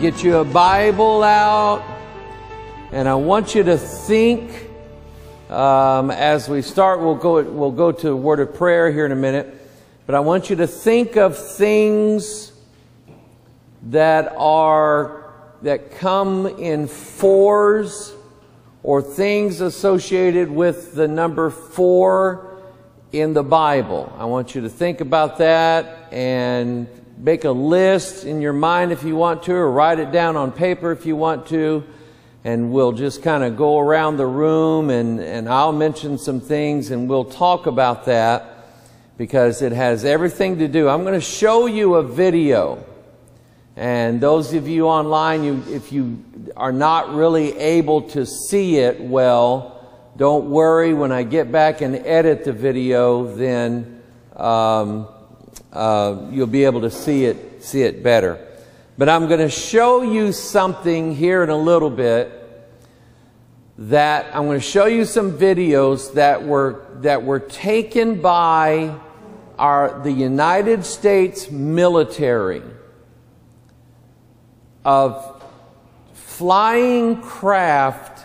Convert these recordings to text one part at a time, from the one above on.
Get you a Bible out, and I want you to think. Um, as we start, we'll go we'll go to a word of prayer here in a minute, but I want you to think of things that are that come in fours or things associated with the number four in the Bible. I want you to think about that and make a list in your mind if you want to, or write it down on paper if you want to. And we'll just kind of go around the room and, and I'll mention some things and we'll talk about that because it has everything to do. I'm going to show you a video. And those of you online, you, if you are not really able to see it well, don't worry. When I get back and edit the video, then um, uh, you'll be able to see it, see it better. But I'm going to show you something here in a little bit that I'm going to show you some videos that were, that were taken by our, the United States military of flying craft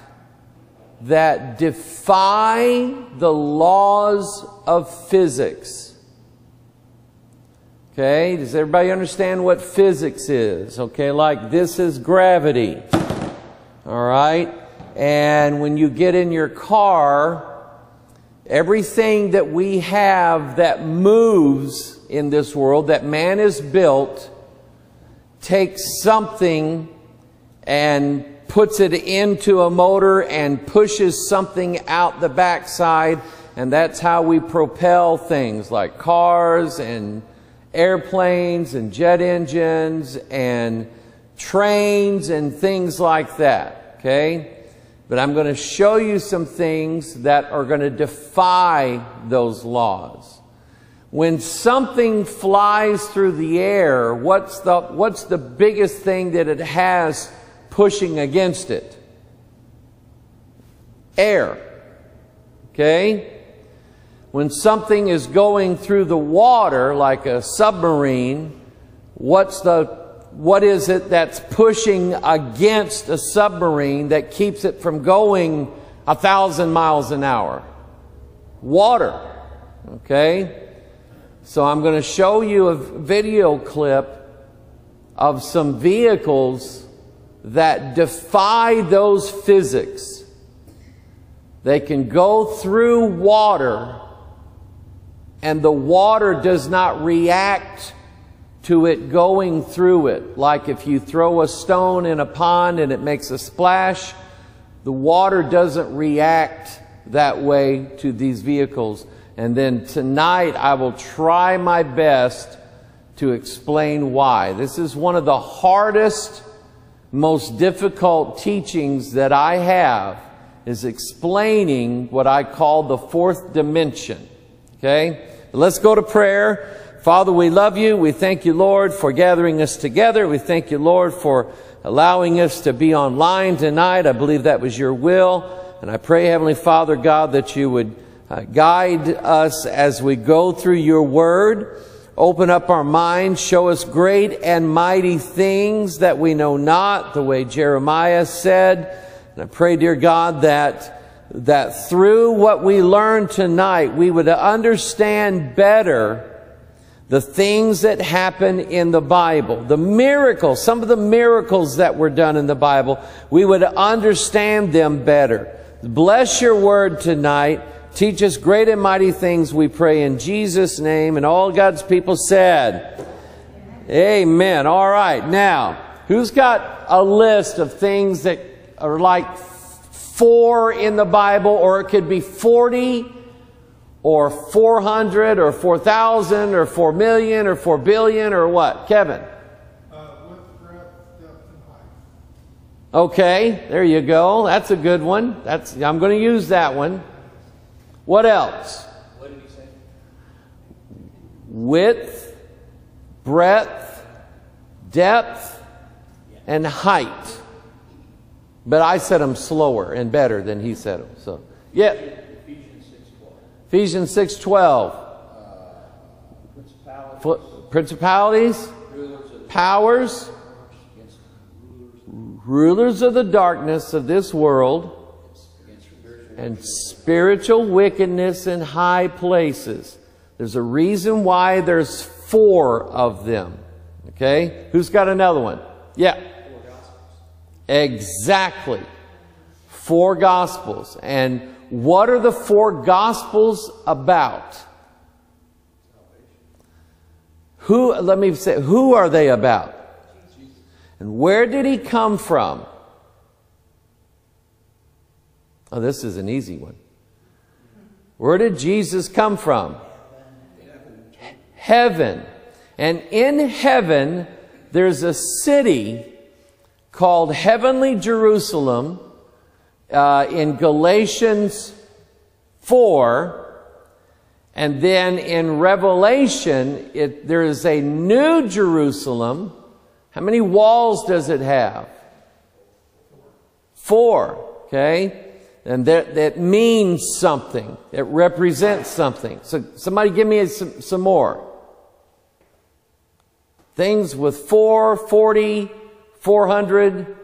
that defy the laws of physics. Okay, does everybody understand what physics is? Okay, like this is gravity. All right, and when you get in your car, everything that we have that moves in this world, that man has built, takes something and puts it into a motor and pushes something out the backside, and that's how we propel things like cars and airplanes and jet engines and trains and things like that, okay? But I'm going to show you some things that are going to defy those laws. When something flies through the air, what's the, what's the biggest thing that it has pushing against it? Air. Okay? When something is going through the water, like a submarine, what's the, what is it that's pushing against a submarine that keeps it from going a thousand miles an hour? Water. Okay? So I'm going to show you a video clip of some vehicles that defy those physics. They can go through water and the water does not react to it going through it. Like if you throw a stone in a pond and it makes a splash, the water doesn't react that way to these vehicles. And then tonight I will try my best to explain why. This is one of the hardest, most difficult teachings that I have is explaining what I call the fourth dimension. Okay? Let's go to prayer. Father, we love you. We thank you, Lord, for gathering us together. We thank you, Lord, for allowing us to be online tonight. I believe that was your will. And I pray, Heavenly Father, God, that you would uh, guide us as we go through your word. Open up our minds. Show us great and mighty things that we know not, the way Jeremiah said. And I pray, dear God, that that through what we learned tonight, we would understand better the things that happen in the Bible, the miracles, some of the miracles that were done in the Bible, we would understand them better. Bless your word tonight. Teach us great and mighty things, we pray in Jesus' name. And all God's people said, Amen. All right. Now, who's got a list of things that are like four in the Bible, or it could be 40 or 400 or 4,000 or 4 million or 4 billion or what? Kevin? Uh, okay, there you go. That's a good one. That's I'm going to use that one. What else? What did he say? Width, breadth, depth, and height. But I said them slower and better than he said them. So, yeah. Ephesians 6.12. Ephesians 6.12. Principalities. Principalities, Rulers powers, against rulers of the darkness of this world and spiritual wickedness in high places. There's a reason why there's four of them. Okay? Who's got another one? Yeah. Exactly. Four gospels. And what are the four gospels about? Who, let me say, who are they about? And where did he come from? Oh, this is an easy one. Where did Jesus come from? Heaven. And in heaven, there's a city called Heavenly Jerusalem uh, in Galatians 4. And then in Revelation, it, there is a new Jerusalem. How many walls does it have? Four. Okay? And that, that means something. It represents something. So somebody give me some, some more. Things with four, 40, 400.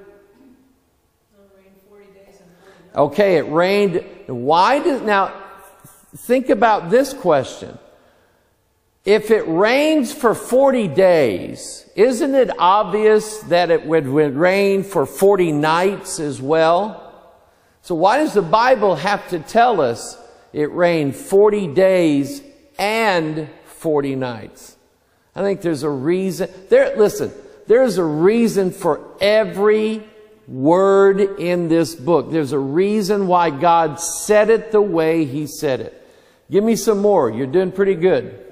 Okay, it rained. Why does, now, think about this question. If it rains for 40 days, isn't it obvious that it would, would rain for 40 nights as well? So why does the Bible have to tell us it rained 40 days and 40 nights? I think there's a reason. There, listen, there's a reason for every word in this book. There's a reason why God said it the way He said it. Give me some more. You're doing pretty good.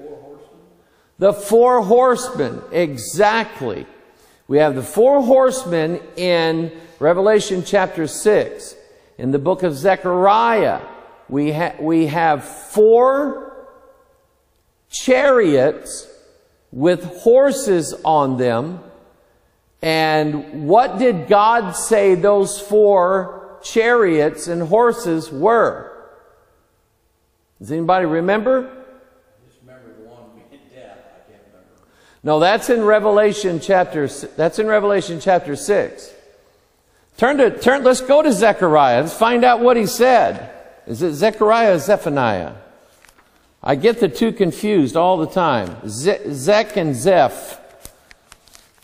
The four horsemen, exactly. We have the four horsemen in Revelation chapter 6. In the book of Zechariah, we, ha- we have four chariots with horses on them. And what did God say those four chariots and horses were? Does anybody remember? No, that's in Revelation chapter, that's in Revelation chapter 6. Turn to, turn, let's go to Zechariah. Let's find out what he said. Is it Zechariah or Zephaniah? I get the two confused all the time. Ze- Zech and Zeph.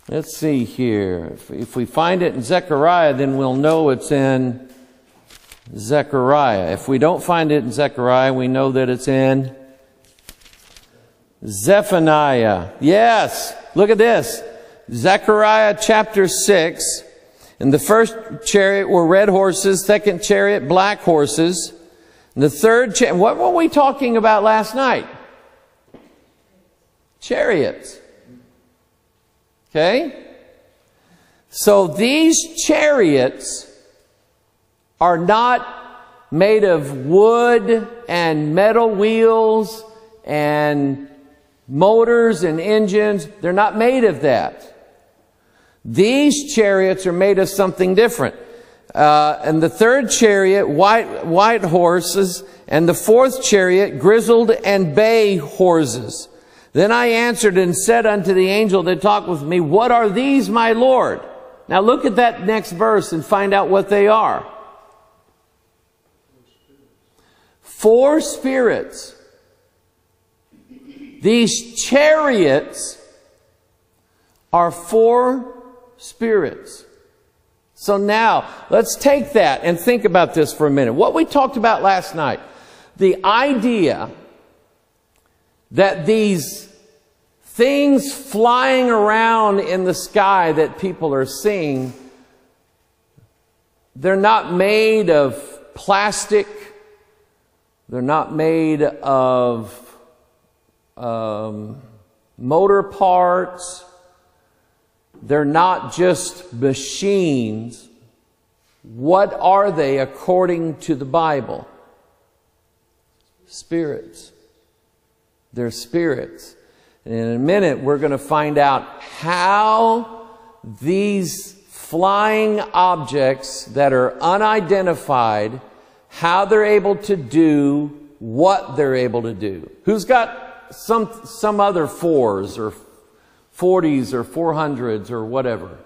Let's see here. If, we find it in Zechariah, then we'll know it's in Zechariah. If we don't find it in Zechariah, we know that it's in Zephaniah. Yes. Look at this. Zechariah chapter 6. In the first chariot were red horses, second chariot, black horses. The third chariot, what were we talking about last night? Chariots. Okay? So these chariots are not made of wood and metal wheels and motors and engines. They're not made of that. These chariots are made of something different. Uh, and the third chariot, white, white horses, and the fourth chariot, grizzled and bay horses. Then I answered and said unto the angel that talked with me, What are these, my Lord? Now look at that next verse and find out what they are. Four spirits. These chariots are four spirits. So now, let's take that and think about this for a minute. What we talked about last night, the idea that these things flying around in the sky that people are seeing, they're not made of plastic, they're not made of um, motor parts, they're not just machines. What are they according to the Bible? Spirits. They're spirits. And in a minute, we're going to find out how these flying objects that are unidentified, how they're able to do what they're able to do. Who's got some, some other fours or 40s or 400s or whatever.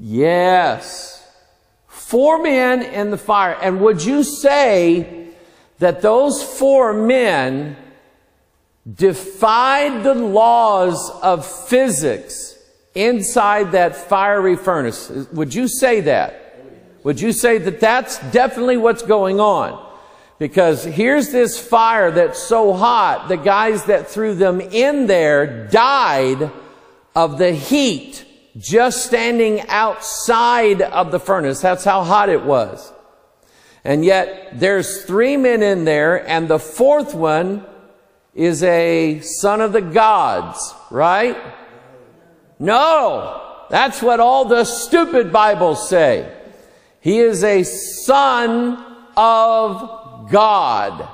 Yes. Four men in the fire. And would you say that those four men defied the laws of physics inside that fiery furnace? Would you say that? Would you say that that's definitely what's going on? Because here's this fire that's so hot, the guys that threw them in there died of the heat just standing outside of the furnace. That's how hot it was. And yet there's three men in there and the fourth one is a son of the gods, right? No, that's what all the stupid Bibles say. He is a son of God.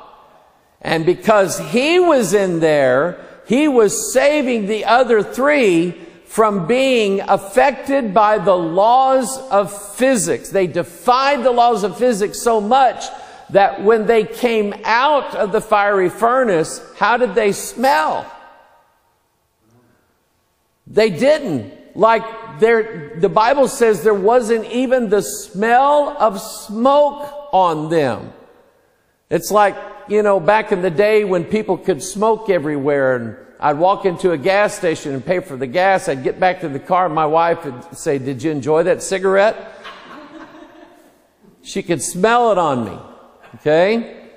And because he was in there, he was saving the other three from being affected by the laws of physics. They defied the laws of physics so much that when they came out of the fiery furnace, how did they smell? They didn't. Like there, the Bible says there wasn't even the smell of smoke on them. It's like, you know, back in the day when people could smoke everywhere and I'd walk into a gas station and pay for the gas. I'd get back to the car my wife would say, did you enjoy that cigarette? she could smell it on me. Okay?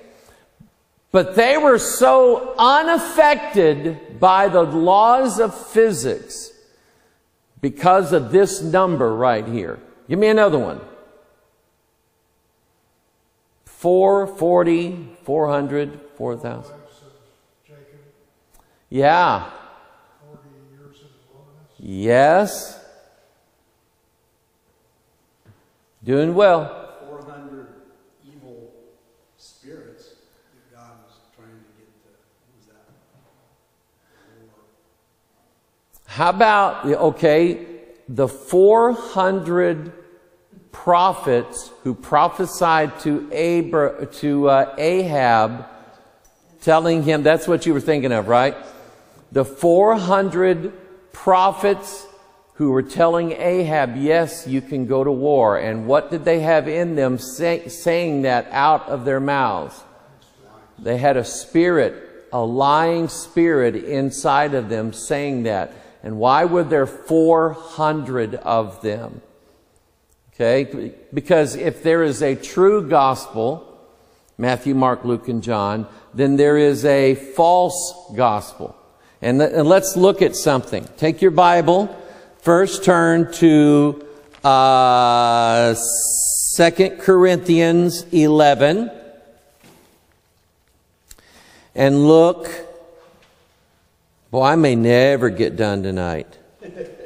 But they were so unaffected by the laws of physics because of this number right here. Give me another one. 440, 400, 4,000. Yeah. Yes. Doing well. 400 evil spirits that God was trying to get to. How about, okay, the 400 prophets who prophesied to, Abra, to uh, Ahab, telling him, that's what you were thinking of, right? The 400 prophets who were telling Ahab, yes, you can go to war. And what did they have in them say, saying that out of their mouths? They had a spirit, a lying spirit inside of them saying that. And why were there 400 of them? Okay, because if there is a true gospel, Matthew, Mark, Luke, and John, then there is a false gospel. And, and let's look at something. Take your Bible. First turn to uh, 2 Corinthians 11. And look. Boy, I may never get done tonight.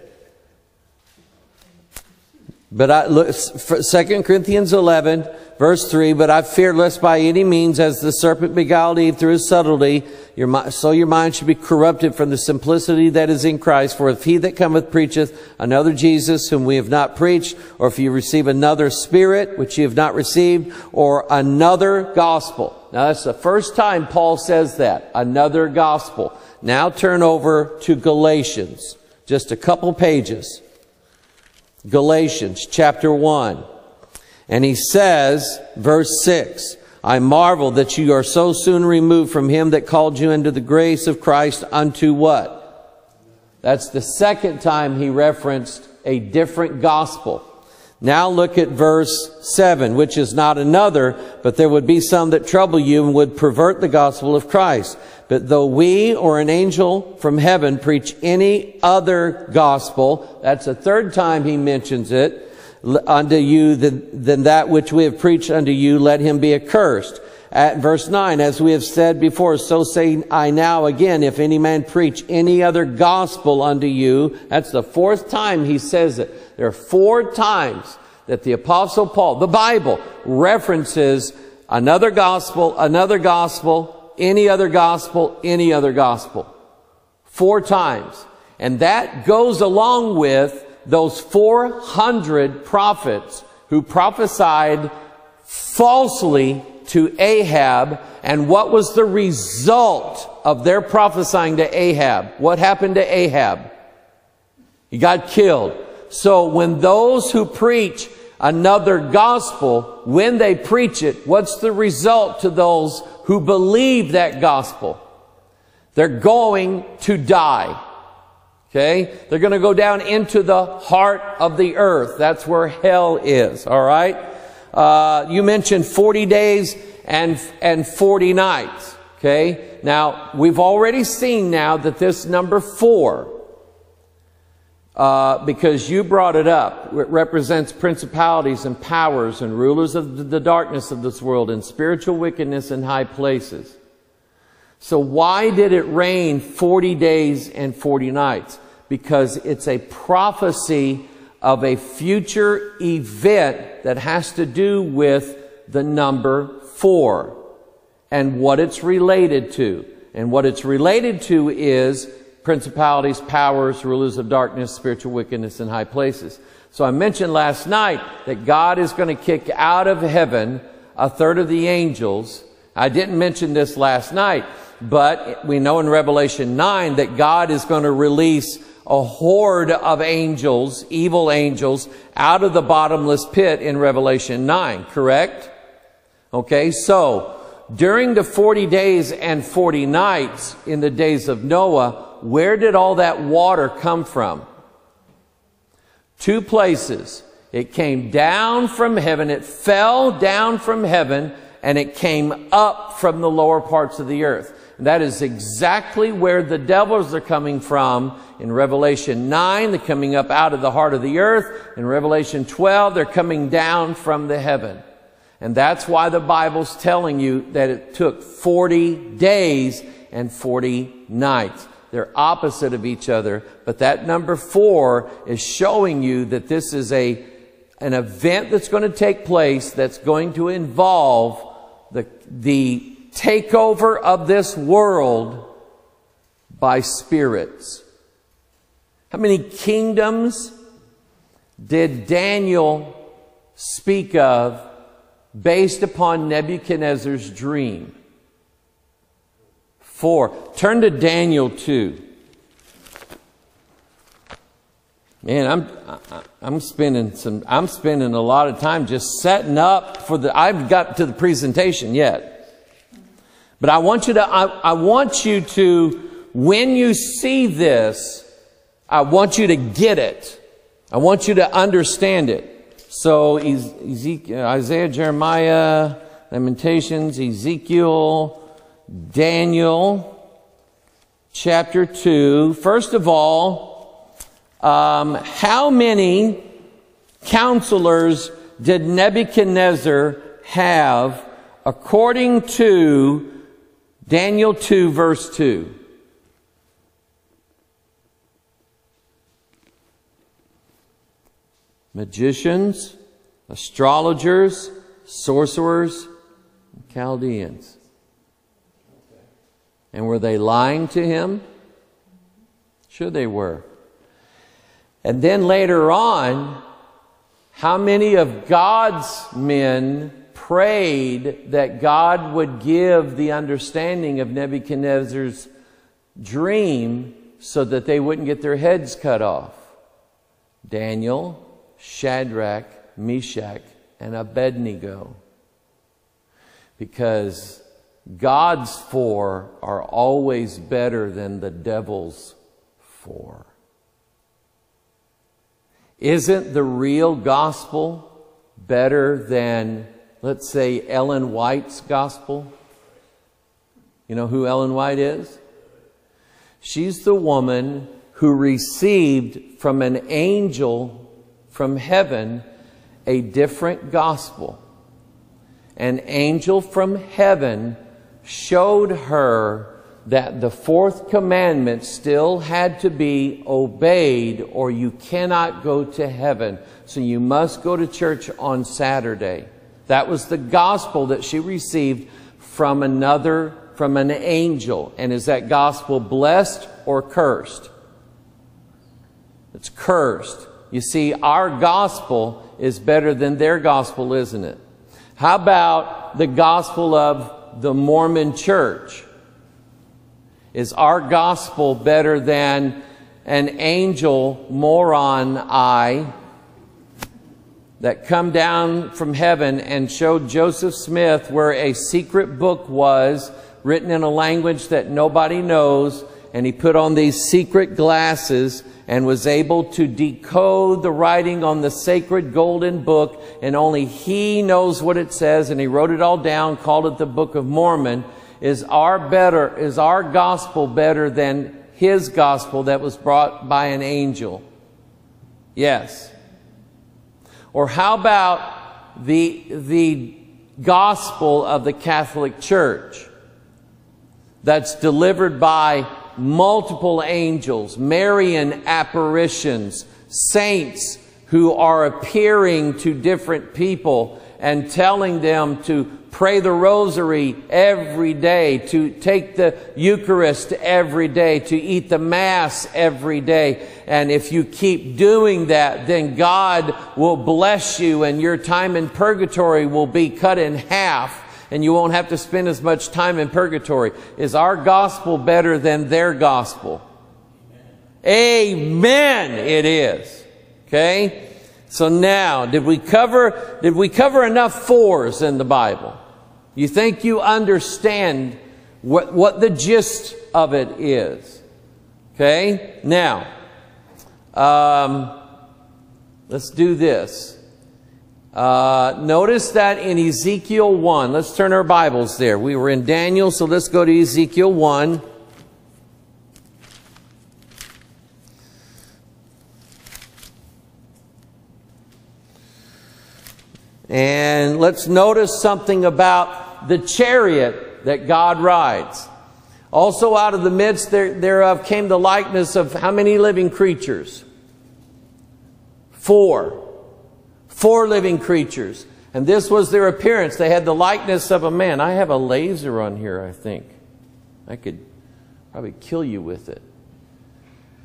But I look, 2 Corinthians 11, Verse 3, But I fear lest by any means, as the serpent beguiled Eve through his subtlety, your, so your mind should be corrupted from the simplicity that is in Christ. For if he that cometh preacheth another Jesus, whom we have not preached, or if you receive another spirit, which you have not received, or another gospel. Now that's the first time Paul says that. Another gospel. Now turn over to Galatians. Just a couple pages. Galatians chapter 1. And he says, verse 6, I marvel that you are so soon removed from him that called you into the grace of Christ unto what? That's the second time he referenced a different gospel. Now look at verse 7, which is not another, but there would be some that trouble you and would pervert the gospel of Christ. But though we or an angel from heaven preach any other gospel, that's the third time he mentions it, unto you than, than that which we have preached unto you, let him be accursed. At verse 9, as we have said before, so say I now again, if any man preach any other gospel unto you, that's the fourth time he says it. There are four times that the apostle Paul, the Bible, references another gospel, another gospel, any other gospel, any other gospel. Four times. And that goes along with those 400 prophets who prophesied falsely to Ahab and what was the result of their prophesying to Ahab? What happened to Ahab? He got killed. So when those who preach another gospel, when they preach it, what's the result to those who believe that gospel? They're going to die. Okay? They're going to go down into the heart of the earth. That's where hell is. All right? Uh, you mentioned 40 days and, and 40 nights. Okay? Now, we've already seen now that this number four, uh, because you brought it up, it represents principalities and powers and rulers of the darkness of this world and spiritual wickedness in high places. So why did it rain 40 days and 40 nights? Because it's a prophecy of a future event that has to do with the number four and what it's related to. And what it's related to is principalities, powers, rulers of darkness, spiritual wickedness in high places. So I mentioned last night that God is going to kick out of heaven a third of the angels. I didn't mention this last night, but we know in Revelation 9 that God is going to release a horde of angels, evil angels, out of the bottomless pit in Revelation 9, correct? Okay, so during the 40 days and 40 nights in the days of Noah, where did all that water come from? Two places. It came down from heaven, it fell down from heaven, and it came up from the lower parts of the earth. And that is exactly where the devils are coming from. In Revelation 9, they're coming up out of the heart of the earth. In Revelation 12, they're coming down from the heaven. And that's why the Bible's telling you that it took 40 days and 40 nights. They're opposite of each other, but that number four is showing you that this is a, an event that's going to take place that's going to involve the, the takeover of this world by spirits. How many kingdoms did Daniel speak of based upon Nebuchadnezzar's dream. Four. Turn to Daniel 2. Man, I'm, I'm spending some, I'm spending a lot of time just setting up for the, I've got to the presentation yet. But I want you to, I, I want you to, when you see this, I want you to get it. I want you to understand it. So Ezekiel, Isaiah, Jeremiah, Lamentations, Ezekiel, Daniel, chapter 2. First of all, um, how many counselors did Nebuchadnezzar have according to Daniel 2 verse 2? magicians, astrologers, sorcerers, Chaldeans. And were they lying to him? Sure, they were. And then later on, how many of God's men prayed that God would give the understanding of Nebuchadnezzar's dream so that they wouldn't get their heads cut off? Daniel, Shadrach, Meshach, and Abednego. Because God's four are always better than the devil's four. Isn't the real gospel better than, let's say, Ellen White's gospel? You know who Ellen White is? She's the woman who received from an angel from heaven a different gospel. An angel from heaven showed her that the fourth commandment still had to be obeyed or you cannot go to heaven. So you must go to church on Saturday. That was the gospel that she received from another, from an angel. And is that gospel blessed or cursed? It's cursed. You see, our gospel is better than their gospel, isn't it? How about the gospel of the Mormon church? Is our gospel better than an angel Moroni that come down from heaven and showed Joseph Smith where a secret book was written in a language that nobody knows and he put on these secret glasses and was able to decode the writing on the sacred golden book. And only he knows what it says. And he wrote it all down called it the book of mormon. Is our better is our gospel better than his gospel that was brought by an angel? Yes. Or how about the the gospel of the catholic church that's delivered by multiple angels, Marian apparitions, saints who are appearing to different people and telling them to pray the rosary every day, to take the Eucharist every day, to eat the Mass every day. And if you keep doing that, then God will bless you and your time in purgatory will be cut in half and you won't have to spend as much time in purgatory. Is our gospel better than their gospel? Amen. It is. Okay? So now, did we cover, did we cover enough fours in the Bible? You think you understand what, what the gist of it is? Okay? Now, um, let's do this. Uh, notice that in Ezekiel 1, let's turn our Bibles there. We were in Daniel, so let's go to Ezekiel 1. And let's notice something about the chariot that God rides. Also out of the midst thereof came the likeness of how many living creatures? Four. Four living creatures. And this was their appearance. They had the likeness of a man. I have a laser on here, I think. I could probably kill you with it.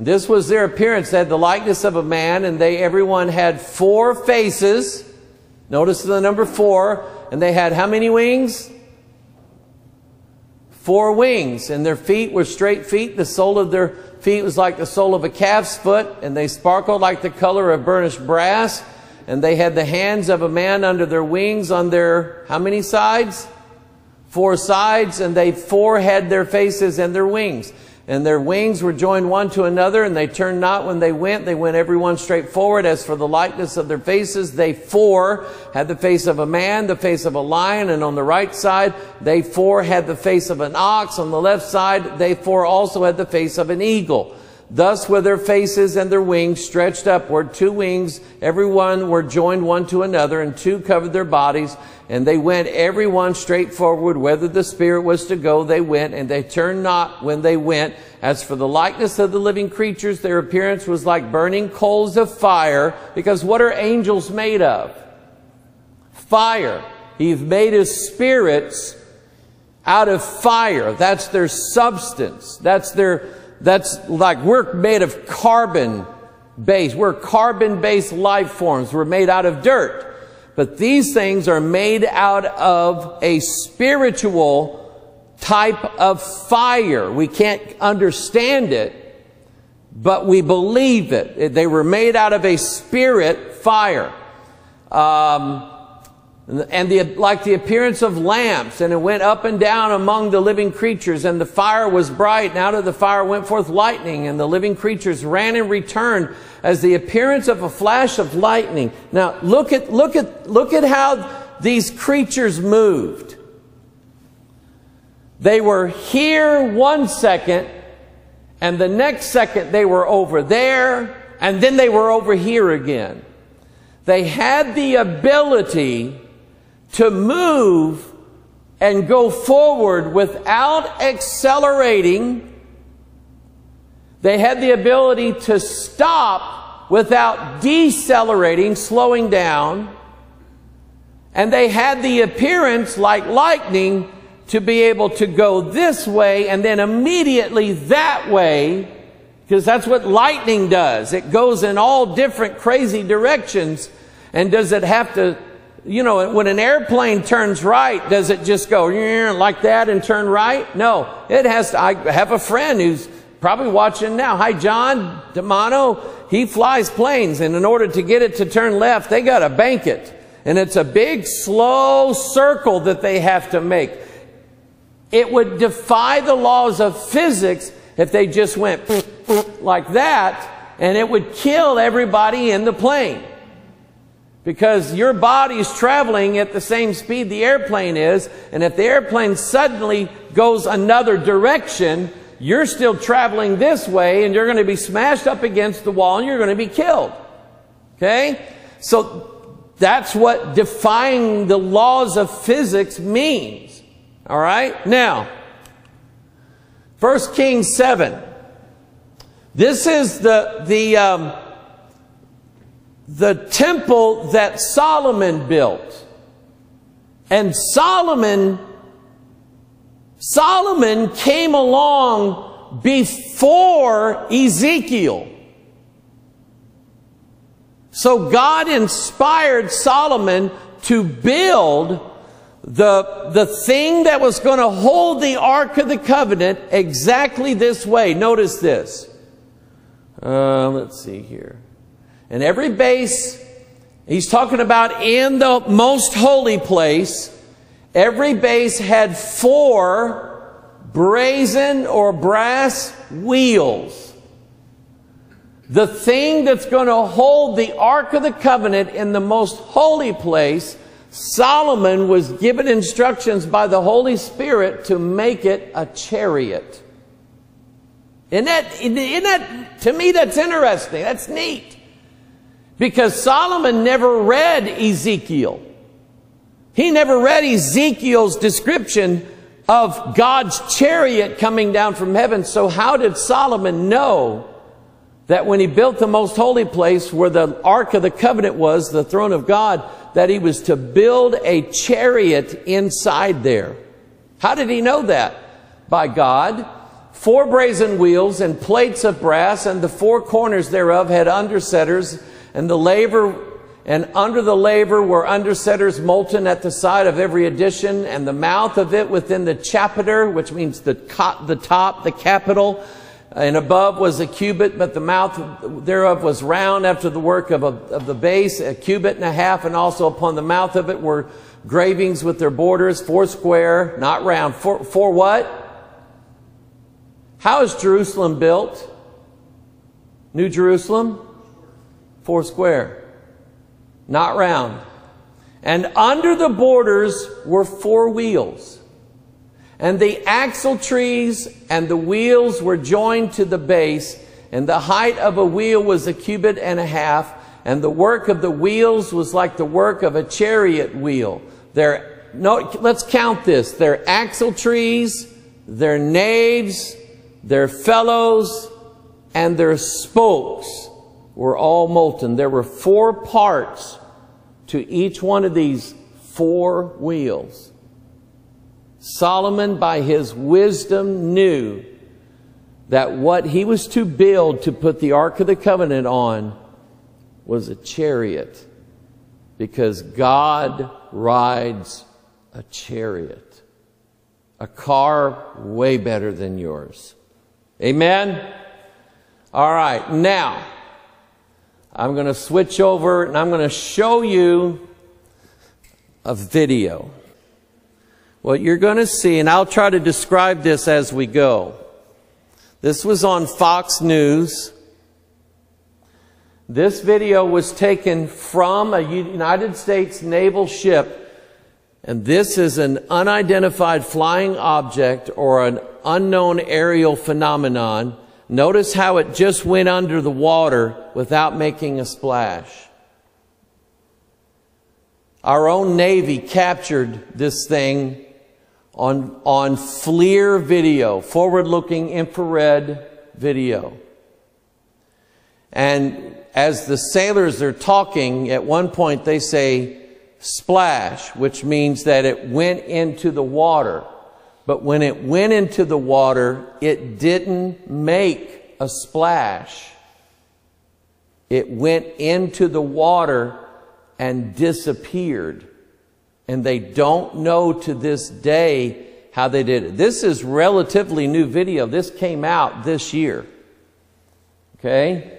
This was their appearance. They had the likeness of a man, and they everyone had four faces. Notice the number four. And they had how many wings? Four wings. And their feet were straight feet. The sole of their feet was like the sole of a calf's foot, and they sparkled like the color of burnished brass and they had the hands of a man under their wings on their, how many sides? Four sides, and they four had their faces and their wings. And their wings were joined one to another, and they turned not when they went. They went every one straight forward. As for the likeness of their faces, they four had the face of a man, the face of a lion, and on the right side, they four had the face of an ox. On the left side, they four also had the face of an eagle. Thus with their faces and their wings stretched upward, two wings, every one were joined one to another, and two covered their bodies, and they went every one straight forward, whether the Spirit was to go, they went, and they turned not when they went. As for the likeness of the living creatures, their appearance was like burning coals of fire, because what are angels made of? Fire. He's made his spirits out of fire. That's their substance. That's their that's like we're made of carbon based. We're carbon based life forms. We're made out of dirt. But these things are made out of a spiritual type of fire. We can't understand it, but we believe it. They were made out of a spirit fire. Um, and the, like the appearance of lamps, and it went up and down among the living creatures, and the fire was bright, and out of the fire went forth lightning, and the living creatures ran and returned as the appearance of a flash of lightning. Now look at, look at, look at how these creatures moved. They were here one second, and the next second they were over there, and then they were over here again. They had the ability to move and go forward without accelerating. They had the ability to stop without decelerating, slowing down. And they had the appearance, like lightning, to be able to go this way and then immediately that way, because that's what lightning does. It goes in all different crazy directions. And does it have to you know, when an airplane turns right, does it just go like that and turn right? No, it has to. I have a friend who's probably watching now. Hi, John Demano. He flies planes, and in order to get it to turn left, they got to bank it. And it's a big, slow circle that they have to make. It would defy the laws of physics if they just went like that, and it would kill everybody in the plane. Because your body's traveling at the same speed the airplane is, and if the airplane suddenly goes another direction, you're still traveling this way, and you're going to be smashed up against the wall, and you're going to be killed. Okay? So that's what defying the laws of physics means. All right? Now, 1 Kings 7. This is the, the, um, the temple that Solomon built. And Solomon, Solomon came along before Ezekiel. So God inspired Solomon to build the, the thing that was going to hold the Ark of the Covenant exactly this way. Notice this. Uh, let's see here. And every base, he's talking about in the most holy place, every base had four brazen or brass wheels. The thing that's going to hold the Ark of the Covenant in the most holy place, Solomon was given instructions by the Holy Spirit to make it a chariot. Isn't that, that, to me, that's interesting. That's neat. Because Solomon never read Ezekiel. He never read Ezekiel's description of God's chariot coming down from heaven. So how did Solomon know that when he built the most holy place where the Ark of the Covenant was, the throne of God, that he was to build a chariot inside there? How did he know that? By God. Four brazen wheels and plates of brass, and the four corners thereof had undersetters and the laver and under the laver were undersetters molten at the side of every addition, and the mouth of it within the chapiter, which means the, the top, the capital, and above was a cubit, but the mouth thereof was round after the work of, a, of the base, a cubit and a half, and also upon the mouth of it were gravings with their borders, four square, not round. For, for what? How is Jerusalem built? New Jerusalem? Four square, not round. And under the borders were four wheels. And the axle trees and the wheels were joined to the base, and the height of a wheel was a cubit and a half, and the work of the wheels was like the work of a chariot wheel. Their, no, let's count this. Their axle trees, their naves, their felloes, and their spokes were all molten. There were four parts to each one of these four wheels. Solomon, by his wisdom, knew that what he was to build to put the Ark of the Covenant on was a chariot because God rides a chariot, a car way better than yours. Amen? All right, now, I'm going to switch over and I'm going to show you a video. What you're going to see, and I'll try to describe this as we go. This was on Fox News. This video was taken from a United States naval ship, and this is an unidentified flying object or an unknown aerial phenomenon Notice how it just went under the water without making a splash. Our own Navy captured this thing on, on FLIR video, forward-looking infrared video. And as the sailors are talking, at one point they say splash, which means that it went into the water. But when it went into the water, it didn't make a splash. It went into the water and disappeared. And they don't know to this day how they did it. This is relatively new video. This came out this year. Okay?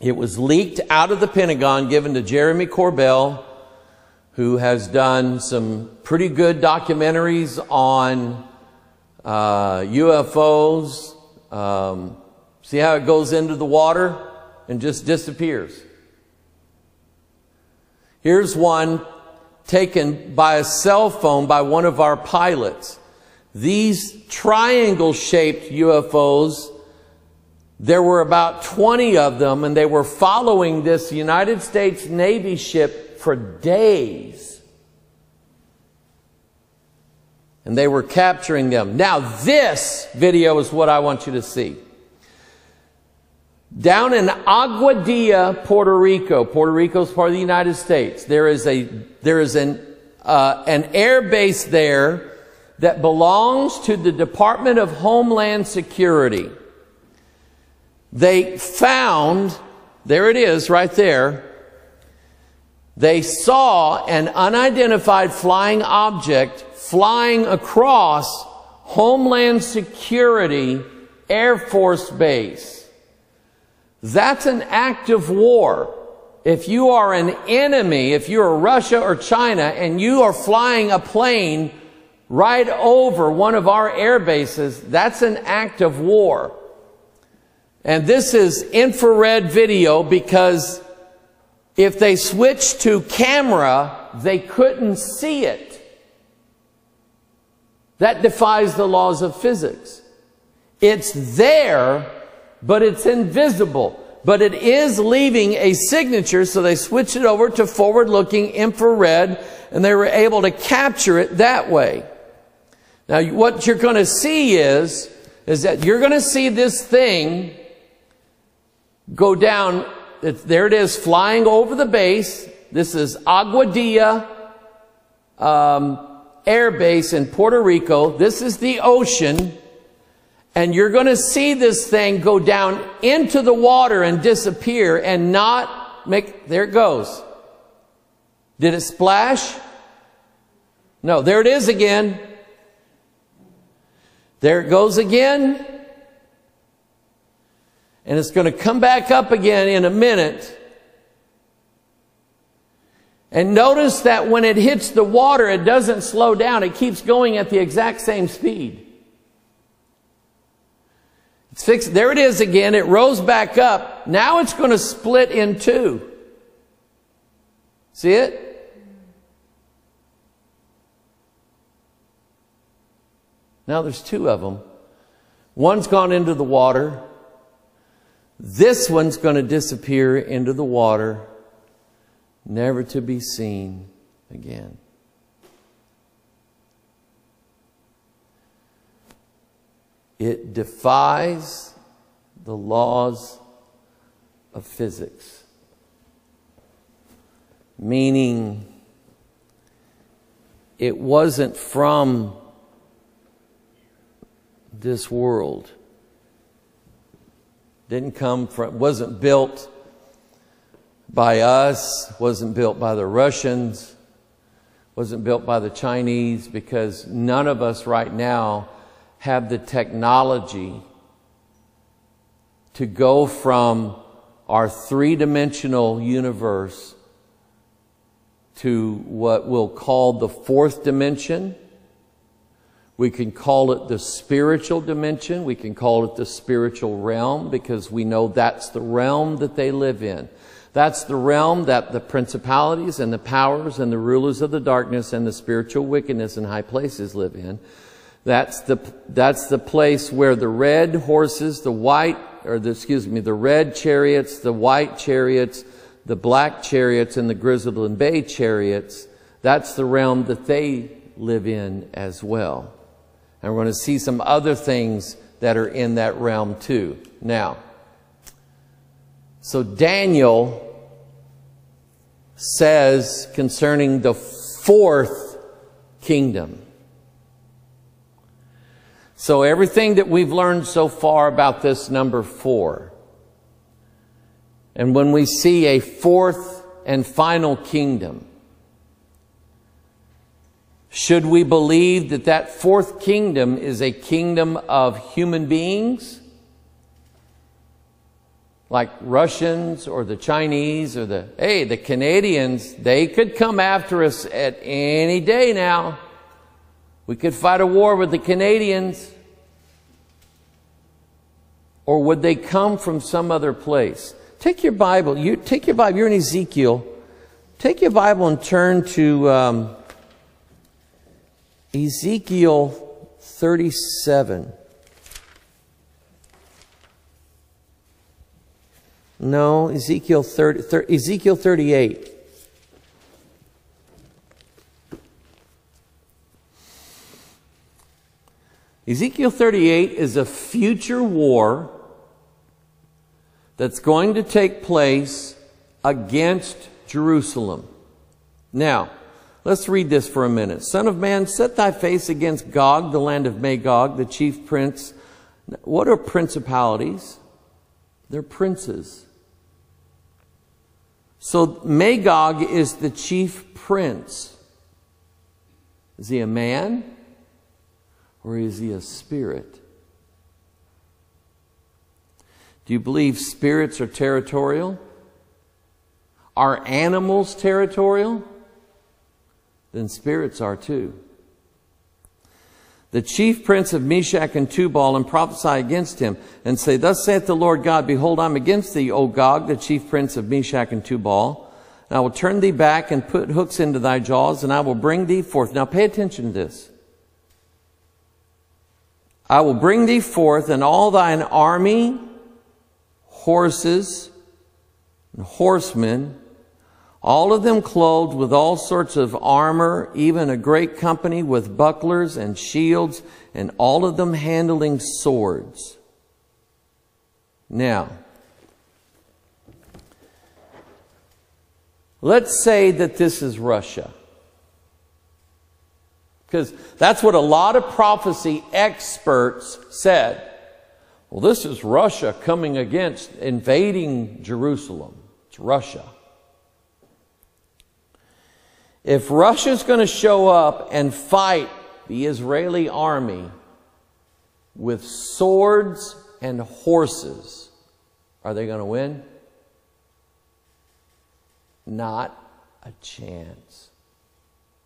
It was leaked out of the Pentagon, given to Jeremy Corbell, who has done some pretty good documentaries on uh, UFOs. Um, see how it goes into the water and just disappears. Here's one taken by a cell phone by one of our pilots. These triangle shaped UFOs, there were about 20 of them, and they were following this United States Navy ship for days. And they were capturing them. Now, this video is what I want you to see. Down in Aguadilla, Puerto Rico, Puerto Rico is part of the United States. There is a there is an uh, an air base there that belongs to the Department of Homeland Security. They found, there it is right there, they saw an unidentified flying object flying across Homeland Security Air Force Base. That's an act of war. If you are an enemy, if you're Russia or China and you are flying a plane right over one of our air bases, that's an act of war. And this is infrared video because if they switched to camera, they couldn't see it. That defies the laws of physics. It's there, but it's invisible. But it is leaving a signature, so they switched it over to forward-looking infrared, and they were able to capture it that way. Now, what you're going to see is, is that you're going to see this thing go down. There it is, flying over the base. This is Aguadilla um, Air Base in Puerto Rico. This is the ocean. And you're going to see this thing go down into the water and disappear and not make, there it goes. Did it splash? No, there it is again. There it goes again. And it's going to come back up again in a minute. And notice that when it hits the water, it doesn't slow down. It keeps going at the exact same speed. It's fixed. There it is again. It rose back up. Now it's going to split in two. See it? Now there's two of them. One's gone into the water. This one's going to disappear into the water, never to be seen again. It defies the laws of physics, meaning it wasn't from this world. Didn't come from, wasn't built by us, wasn't built by the Russians, wasn't built by the Chinese, because none of us right now have the technology to go from our three dimensional universe to what we'll call the fourth dimension we can call it the spiritual dimension. We can call it the spiritual realm because we know that's the realm that they live in. That's the realm that the principalities and the powers and the rulers of the darkness and the spiritual wickedness in high places live in. That's the, that's the place where the red horses, the white, or the, excuse me, the red chariots, the white chariots, the black chariots, and the grizzled and bay chariots, that's the realm that they live in as well. And we're going to see some other things that are in that realm too. Now, so Daniel says concerning the fourth kingdom. So everything that we've learned so far about this number four, and when we see a fourth and final kingdom, Should we believe that that fourth kingdom is a kingdom of human beings? Like Russians or the Chinese or the, hey, the Canadians, they could come after us at any day now. We could fight a war with the Canadians. Or would they come from some other place? Take your Bible. You take your Bible. You're in Ezekiel. Take your Bible and turn to um, Ezekiel 37. No, Ezekiel 30, 30, Ezekiel 38. Ezekiel 38 is a future war that's going to take place against Jerusalem. Now, let's read this for a minute. Son of man, set thy face against Gog, the land of Magog, the chief prince. What are principalities? They're princes. So Magog is the chief prince. Is he a man or is he a spirit? Do you believe spirits are territorial? Are animals territorial? Then spirits are too. The chief prince of Meshech and Tubal and prophesy against him and say, Thus saith the Lord God, Behold, I'm against thee, O Gog, the chief prince of Meshech and Tubal. And I will turn thee back and put hooks into thy jaws, and I will bring thee forth. Now pay attention to this. I will bring thee forth, and all thine army, horses, and horsemen, all of them clothed with all sorts of armor, even a great company with bucklers and shields, and all of them handling swords. Now, let's say that this is Russia. Because that's what a lot of prophecy experts said. Well, this is Russia coming against invading Jerusalem. It's Russia. If Russia's going to show up and fight the Israeli army with swords and horses, are they going to win? Not a chance.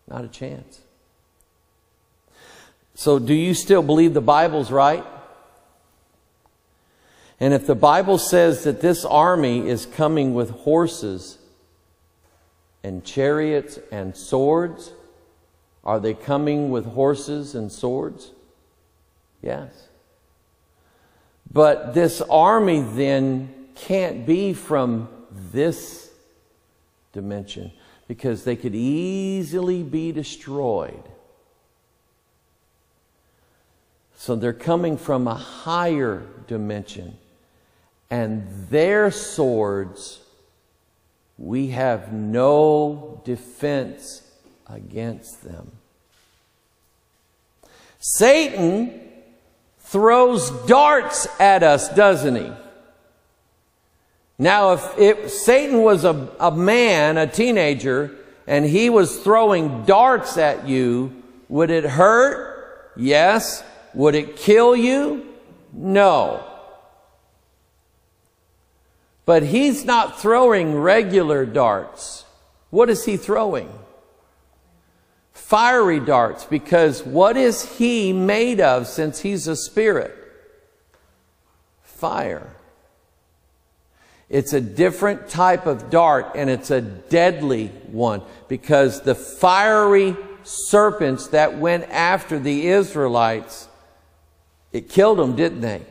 Not a chance. So, do you still believe the Bible's right? And if the Bible says that this army is coming with horses and chariots and swords, are they coming with horses and swords? Yes. But this army then can't be from this dimension because they could easily be destroyed. So they're coming from a higher dimension and their swords, we have no defense against them. Satan throws darts at us, doesn't he? Now, if, Satan was a, a man, a teenager, and he was throwing darts at you, would it hurt? Yes. Would it kill you? No. But he's not throwing regular darts. What is he throwing? Fiery darts, because what is he made of since he's a spirit? Fire. It's a different type of dart and it's a deadly one because the fiery serpents that went after the Israelites, it killed them, didn't they?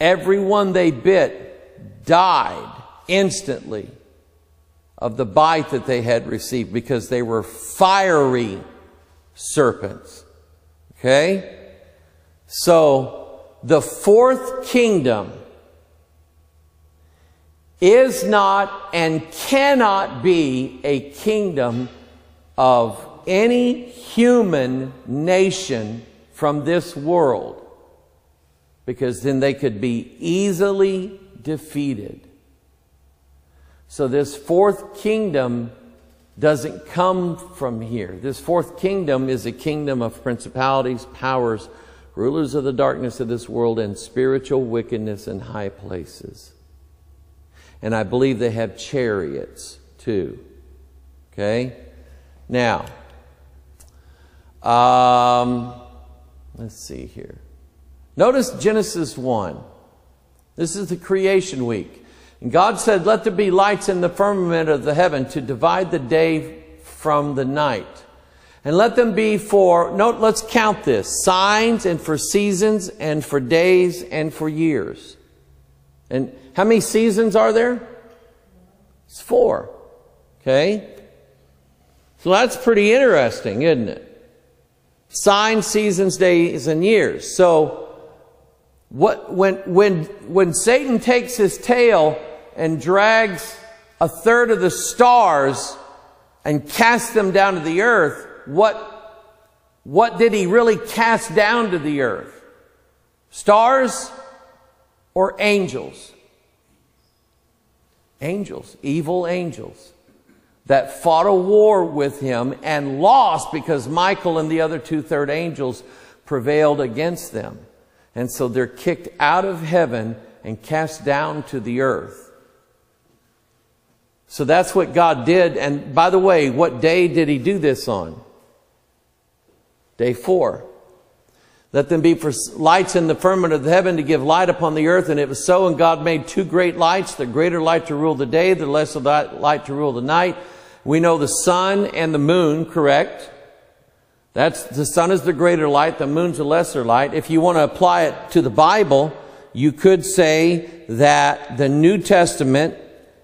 Everyone they bit died instantly of the bite that they had received because they were fiery serpents. Okay? So, the fourth kingdom is not and cannot be a kingdom of any human nation from this world because then they could be easily defeated. So, this fourth kingdom doesn't come from here. This fourth kingdom is a kingdom of principalities, powers, rulers of the darkness of this world, and spiritual wickedness in high places. And I believe they have chariots too. Okay? Now, um, let's see here. Notice Genesis 1. This is the creation week. And God said, Let there be lights in the firmament of the heaven to divide the day from the night. And let them be for, note, let's count this signs and for seasons and for days and for years. And how many seasons are there? It's four. Okay? So that's pretty interesting, isn't it? Signs, seasons, days, and years. So, what, when, when, when Satan takes his tail and drags a third of the stars and casts them down to the earth, what, what did he really cast down to the earth? Stars or angels? Angels, evil angels that fought a war with him and lost because Michael and the other two third angels prevailed against them. And so they're kicked out of heaven and cast down to the earth. So that's what God did. And by the way, what day did he do this on? Day four. Let them be for lights in the firmament of the heaven to give light upon the earth. And it was so. And God made two great lights, the greater light to rule the day, the lesser light to rule the night. We know the sun and the moon, correct? That's, the sun is the greater light, the moon's the lesser light. If you want to apply it to the Bible, you could say that the New Testament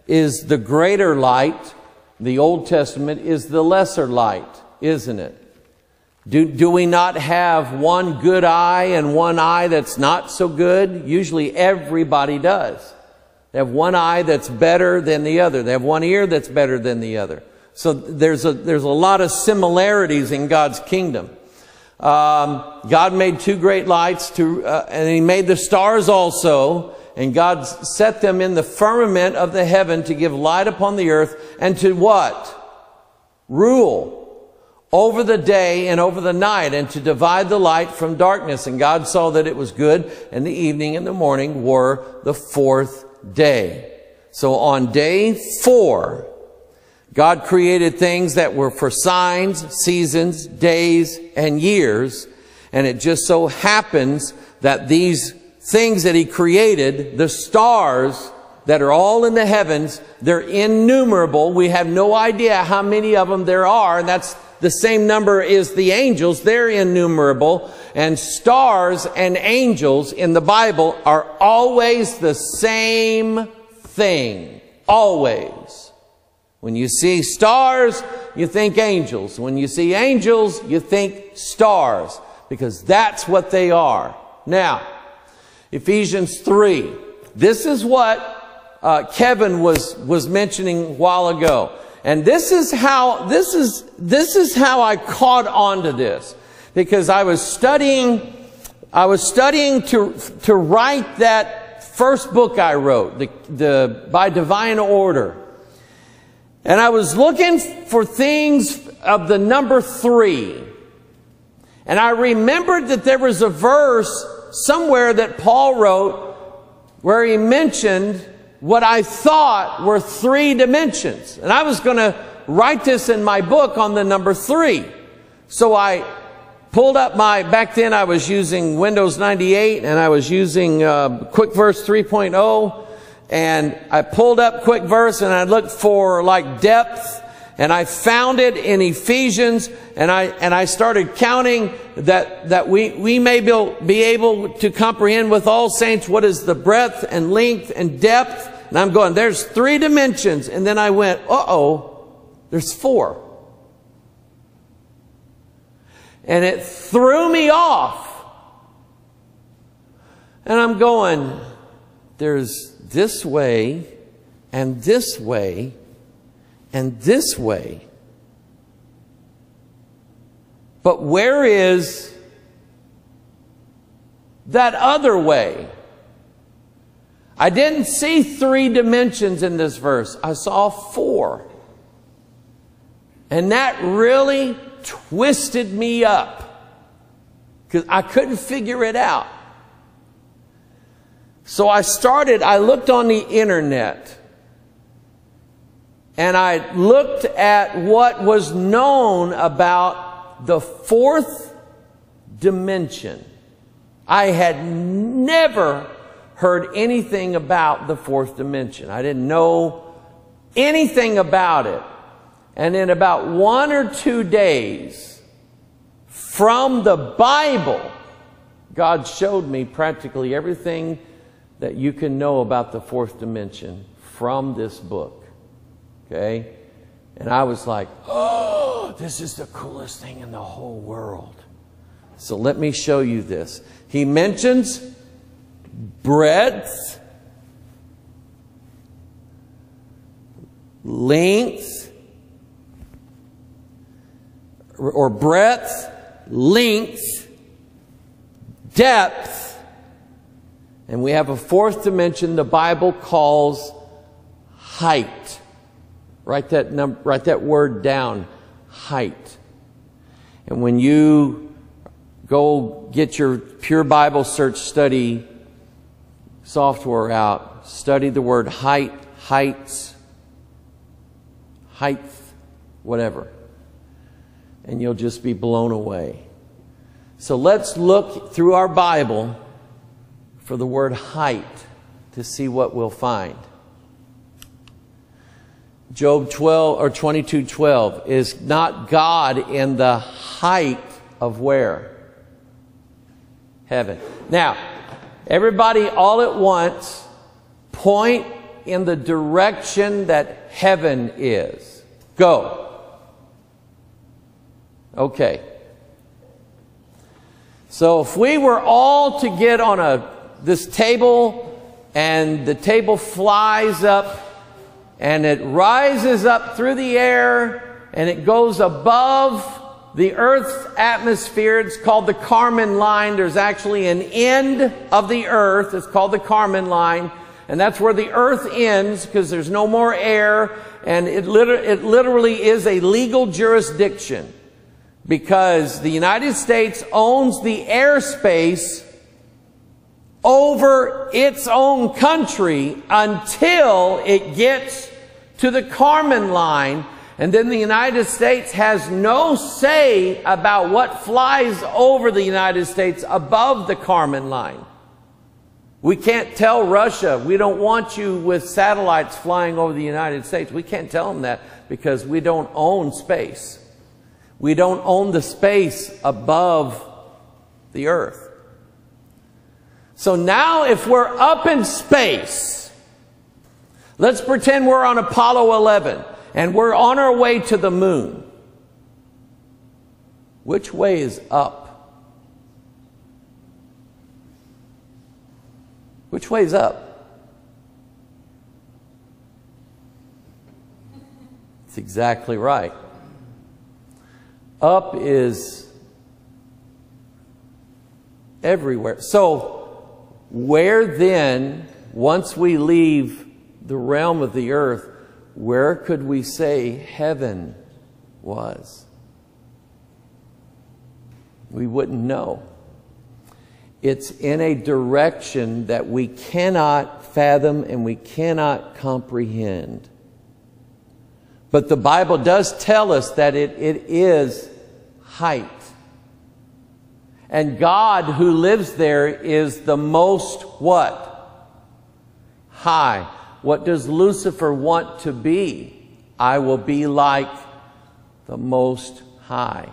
is the greater light, the Old Testament is the lesser light, isn't it? Do, do we not have one good eye and one eye that's not so good? Usually everybody does. They have one eye that's better than the other. They have one ear that's better than the other. So there's a, there's a lot of similarities in God's kingdom. Um, God made two great lights to, uh, and He made the stars also, and God set them in the firmament of the heaven to give light upon the earth and to what? Rule over the day and over the night and to divide the light from darkness. And God saw that it was good and the evening and the morning were the fourth day. So on day four, God created things that were for signs, seasons, days, and years. And it just so happens that these things that He created, the stars that are all in the heavens, they're innumerable. We have no idea how many of them there are. And that's the same number as the angels. They're innumerable. And stars and angels in the Bible are always the same thing. Always. When you see stars, you think angels. When you see angels, you think stars. Because that's what they are. Now, Ephesians 3. This is what uh, Kevin was, was mentioning a while ago. And this is how, this is, this is how I caught on to this. Because I was studying, I was studying to, to write that first book I wrote, the, the, by divine order. And I was looking for things of the number three. And I remembered that there was a verse somewhere that Paul wrote where he mentioned what I thought were three dimensions. And I was going to write this in my book on the number three. So I pulled up my, back then I was using Windows 98 and I was using uh, Quick Verse 3.0 and I pulled up quick verse and I looked for like depth and I found it in Ephesians and I, and I started counting that, that we, we may be, able to comprehend with all saints what is the breadth and length and depth. And I'm going, there's three dimensions. And then I went, uh-oh, there's four. And it threw me off. And I'm going, there's this way and this way and this way. But where is that other way? I didn't see three dimensions in this verse. I saw four. And that really twisted me up because I couldn't figure it out. So I started, I looked on the internet and I looked at what was known about the fourth dimension. I had never heard anything about the fourth dimension. I didn't know anything about it. And in about one or two days from the Bible, God showed me practically everything that you can know about the fourth dimension from this book. Okay? And I was like, oh, this is the coolest thing in the whole world. So let me show you this. He mentions breadth, length, or breadth, length, depth, and we have a fourth dimension the Bible calls height. Write that, num- write that word down height. And when you go get your Pure Bible Search Study software out, study the word height, heights, height, whatever. And you'll just be blown away. So let's look through our Bible for the word height to see what we'll find. Job 12 or 22 12 is not God in the height of where? Heaven. Now, everybody all at once point in the direction that heaven is. Go. Okay. So if we were all to get on a this table and the table flies up and it rises up through the air and it goes above the Earth's atmosphere. It's called the Kármán line. There's actually an end of the Earth. It's called the Kármán line. And that's where the Earth ends because there's no more air. And it, liter- it literally is a legal jurisdiction because the United States owns the airspace over its own country until it gets to the Kármán line. And then the United States has no say about what flies over the United States above the Kármán line. We can't tell Russia, we don't want you with satellites flying over the United States. We can't tell them that because we don't own space. We don't own the space above the earth. So now if we're up in space, let's pretend we're on Apollo 11 and we're on our way to the moon. Which way is up? Which way is up? It's exactly right. Up is everywhere. So, where then, once we leave the realm of the earth, where could we say heaven was? We wouldn't know. It's in a direction that we cannot fathom and we cannot comprehend. But the Bible does tell us that it, it is height. And God who lives there is the most what? High. What does Lucifer want to be? I will be like the most high.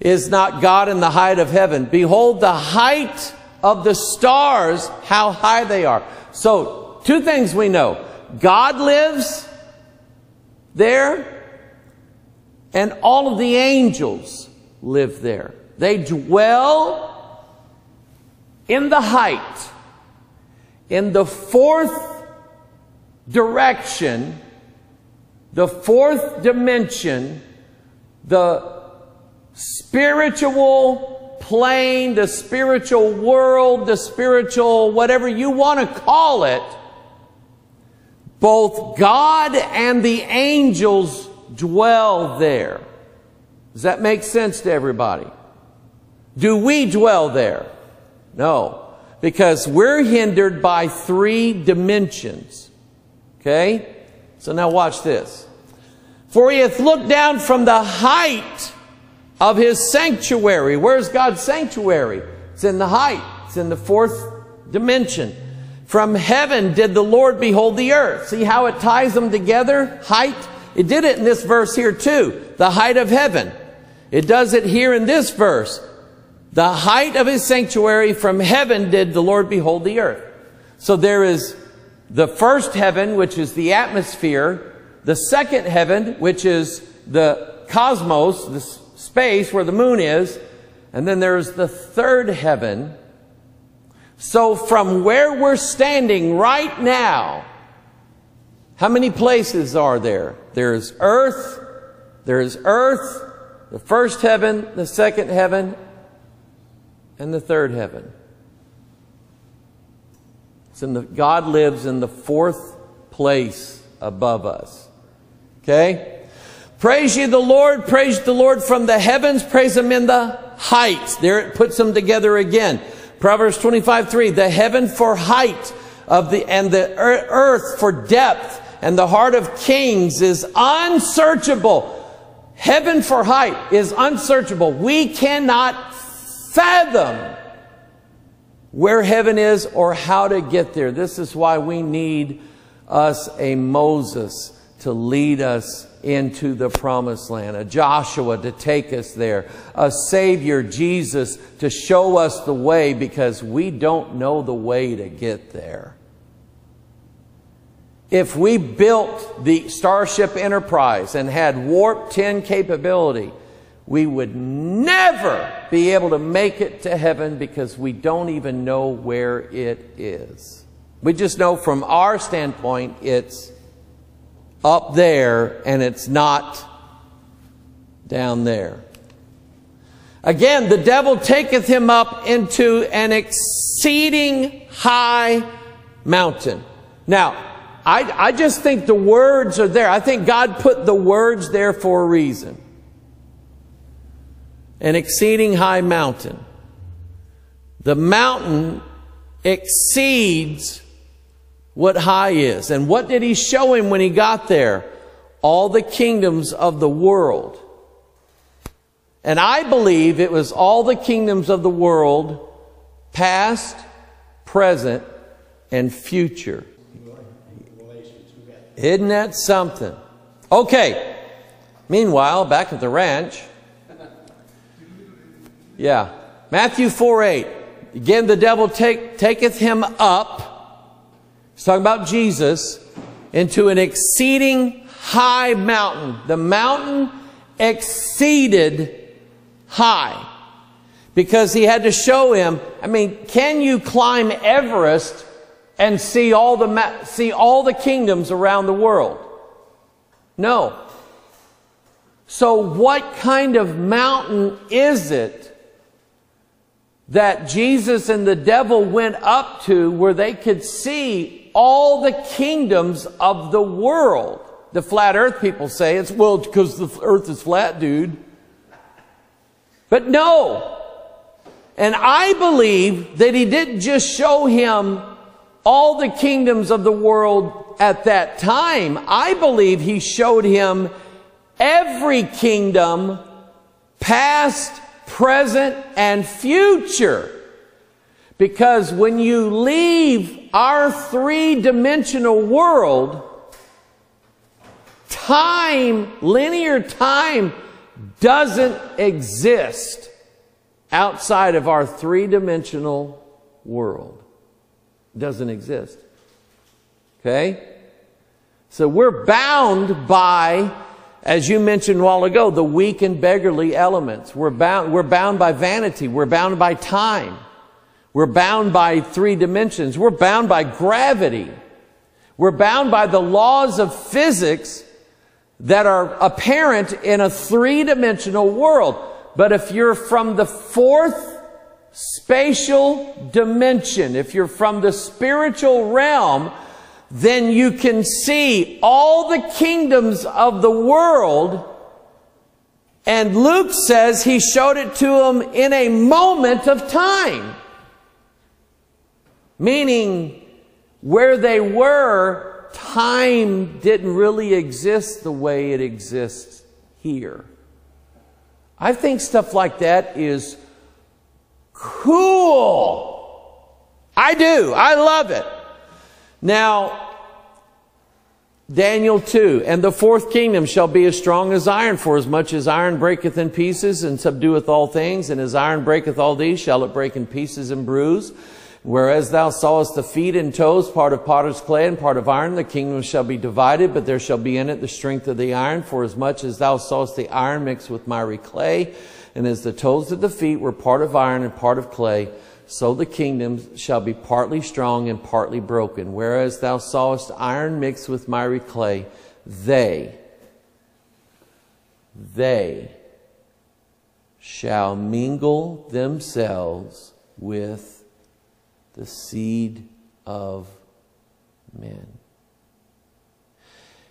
Is not God in the height of heaven? Behold the height of the stars, how high they are. So, two things we know. God lives there, and all of the angels live there. They dwell in the height, in the fourth direction, the fourth dimension, the spiritual plane, the spiritual world, the spiritual whatever you want to call it. Both God and the angels dwell there. Does that make sense to everybody? Do we dwell there? No, because we're hindered by three dimensions. Okay? So now watch this. For he hath looked down from the height of his sanctuary. Where's God's sanctuary? It's in the height. It's in the fourth dimension. From heaven did the Lord behold the earth. See how it ties them together? Height. It did it in this verse here too. The height of heaven. It does it here in this verse. The height of his sanctuary from heaven did the Lord behold the earth. So there is the first heaven, which is the atmosphere, the second heaven, which is the cosmos, the space where the moon is, and then there's the third heaven. So from where we're standing right now, how many places are there? There's earth, there's earth, the first heaven, the second heaven, and the third heaven. It's in the, God lives in the fourth place above us. Okay? Praise ye the Lord, praise the Lord from the heavens, praise him in the heights. There it puts them together again. Proverbs 25, 3, the heaven for height of the, and the earth for depth, and the heart of kings is unsearchable. Heaven for height is unsearchable. We cannot fathom where heaven is or how to get there. This is why we need us a Moses to lead us into the promised land, a Joshua to take us there, a Savior, Jesus, to show us the way because we don't know the way to get there. If we built the Starship Enterprise and had warp 10 capability, we would never be able to make it to heaven because we don't even know where it is. We just know from our standpoint it's up there and it's not down there. Again, the devil taketh him up into an exceeding high mountain. Now, I, I just think the words are there. I think God put the words there for a reason. An exceeding high mountain. The mountain exceeds what high is. And what did he show him when he got there? All the kingdoms of the world. And I believe it was all the kingdoms of the world, past, present, and future. Isn't that something? Okay. Meanwhile, back at the ranch. Yeah. Matthew 4 8. Again, the devil take, taketh him up He's talking about Jesus into an exceeding high mountain. The mountain exceeded high because he had to show him, I mean, can you climb Everest and see all the, see all the kingdoms around the world? No. So what kind of mountain is it that Jesus and the devil went up to where they could see all the kingdoms of the world. The flat earth people say it's, well, because the earth is flat, dude. But no. And I believe that he didn't just show him all the kingdoms of the world at that time. I believe he showed him every kingdom, past, present, and future. Because when you leave our three dimensional world, time, linear time, doesn't exist outside of our three dimensional world. Doesn't exist. Okay? So we're bound by, as you mentioned a while ago, the weak and beggarly elements. We're bound, we're bound by vanity. We're bound by time. We're bound by three dimensions. We're bound by gravity. We're bound by the laws of physics that are apparent in a three dimensional world. But if you're from the fourth spatial dimension, if you're from the spiritual realm, then you can see all the kingdoms of the world. And Luke says he showed it to them in a moment of time. Meaning, where they were, time didn't really exist the way it exists here. I think stuff like that is cool. I do. I love it. Now, Daniel 2, and the fourth kingdom shall be as strong as iron, for as much as iron breaketh in pieces and subdueth all things, and as iron breaketh all these, shall it break in pieces and bruise. Whereas thou sawest the feet and toes, part of potter's clay and part of iron, the kingdom shall be divided, but there shall be in it the strength of the iron, for as much as thou sawest the iron mixed with miry clay, and as the toes of the feet were part of iron and part of clay, so the kingdom shall be partly strong and partly broken. Whereas thou sawest iron mixed with miry clay, they, they shall mingle themselves with the seed of men.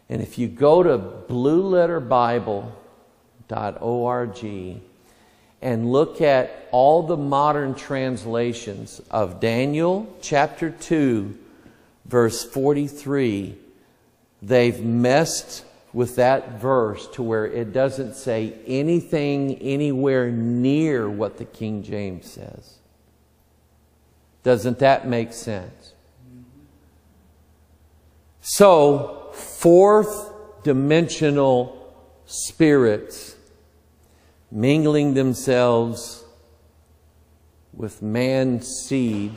And if you go to blueletterbible.org and look at all the modern translations of Daniel chapter 2, verse 43, they've messed with that verse to where it doesn't say anything anywhere near what the King James says. Doesn't that make sense? So, fourth dimensional spirits mingling themselves with man's seed.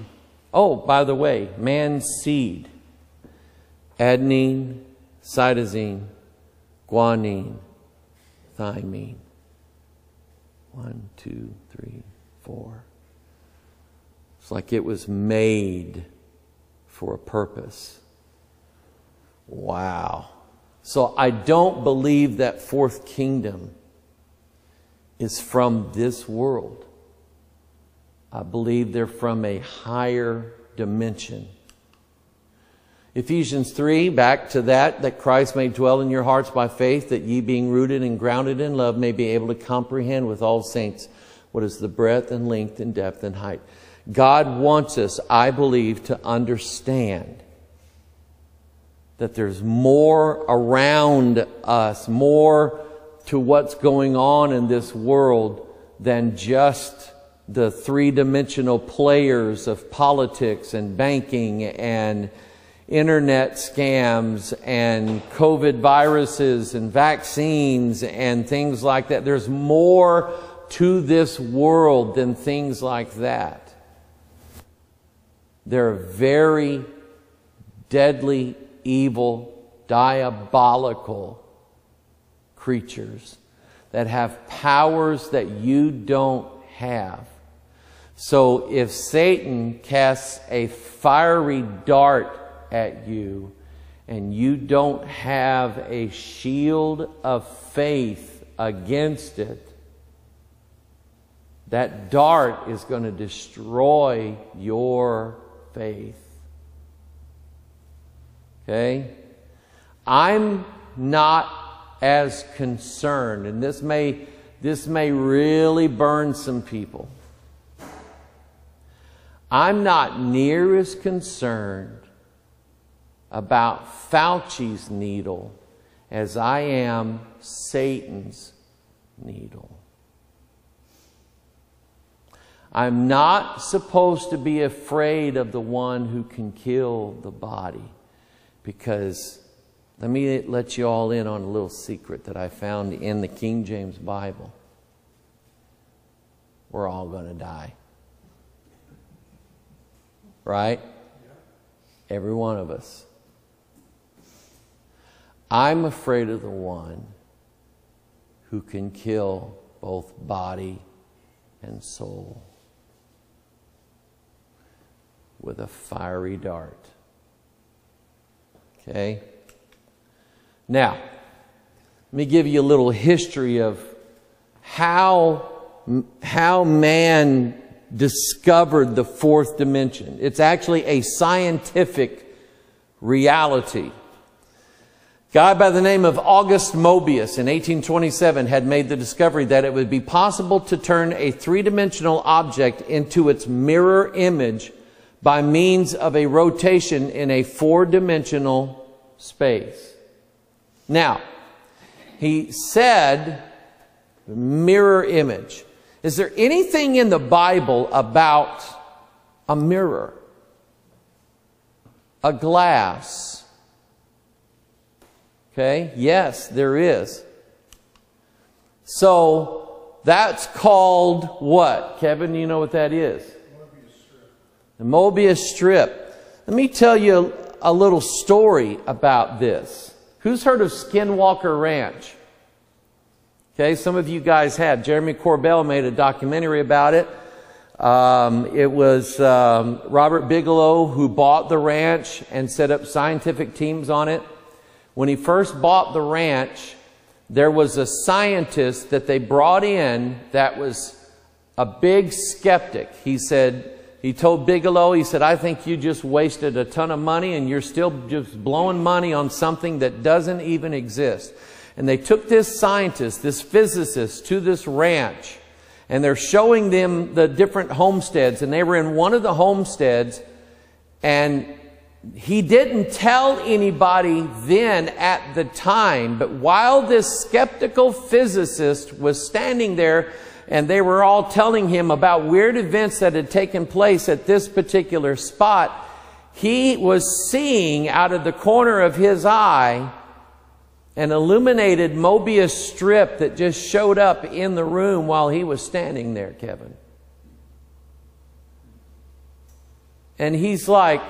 Oh, by the way, man's seed. Adenine, cytosine, guanine, thymine. One, two, three, four. It's like it was made for a purpose. Wow. So I don't believe that fourth kingdom is from this world. I believe they're from a higher dimension. Ephesians 3, back to that, that Christ may dwell in your hearts by faith, that ye being rooted and grounded in love may be able to comprehend with all saints what is the breadth and length and depth and height. God wants us, I believe, to understand that there's more around us, more to what's going on in this world than just the three dimensional players of politics and banking and internet scams and COVID viruses and vaccines and things like that. There's more to this world than things like that. They're very deadly, evil, diabolical creatures that have powers that you don't have. So if Satan casts a fiery dart at you and you don't have a shield of faith against it, that dart is going to destroy your faith. Okay? I'm not as concerned, and this may, this may really burn some people. I'm not near as concerned about Fauci's needle as I am Satan's needle. I'm not supposed to be afraid of the one who can kill the body because let me let you all in on a little secret that I found in the King James Bible. We're all going to die. Right? Every one of us. I'm afraid of the one who can kill both body and soul with a fiery dart. Okay? Now, let me give you a little history of how, how man discovered the fourth dimension. It's actually a scientific reality. guy by the name of August Mobius in 1827 had made the discovery that it would be possible to turn a three-dimensional object into its mirror image by means of a rotation in a four-dimensional space. Now, he said the mirror image. Is there anything in the Bible about a mirror? A glass? Okay, yes, there is. So, that's called what? Kevin, you know what that is? The Mobius strip. Let me tell you a little story about this. Who's heard of Skinwalker Ranch? Okay, some of you guys have. Jeremy Corbell made a documentary about it. Um, it was um, Robert Bigelow who bought the ranch and set up scientific teams on it. When he first bought the ranch, there was a scientist that they brought in that was a big skeptic. He said, he told Bigelow, he said, I think you just wasted a ton of money and you're still just blowing money on something that doesn't even exist. And they took this scientist, this physicist, to this ranch. And they're showing them the different homesteads. And they were in one of the homesteads. And he didn't tell anybody then at the time. But while this skeptical physicist was standing there, and they were all telling him about weird events that had taken place at this particular spot, he was seeing out of the corner of his eye an illuminated Mobius strip that just showed up in the room while he was standing there, Kevin. And he's like,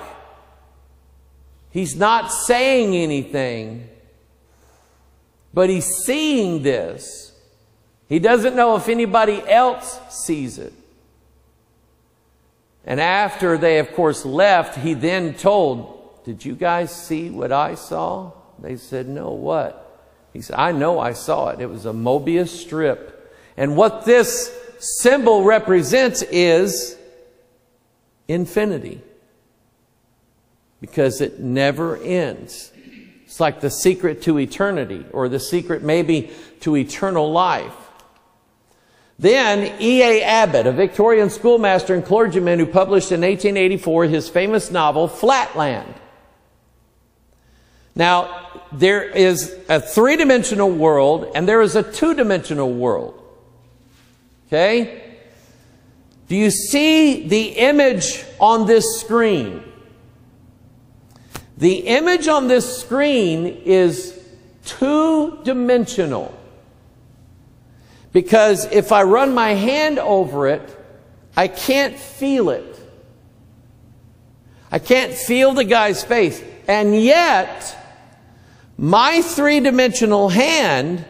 he's not saying anything, but he's seeing this. He doesn't know if anybody else sees it. And after they, of course, left, he then told, Did you guys see what I saw? They said, No, what? He said, I know I saw it. It was a Mobius strip. And what this symbol represents is infinity. Because it never ends. It's like the secret to eternity, or the secret maybe to eternal life. Then E.A. Abbott, a Victorian schoolmaster and clergyman who published in 1884 his famous novel, Flatland. Now, there is a three dimensional world and there is a two dimensional world. Okay? Do you see the image on this screen? The image on this screen is two dimensional. Because if I run my hand over it, I can't feel it. I can't feel the guy's face. And yet, my three dimensional hand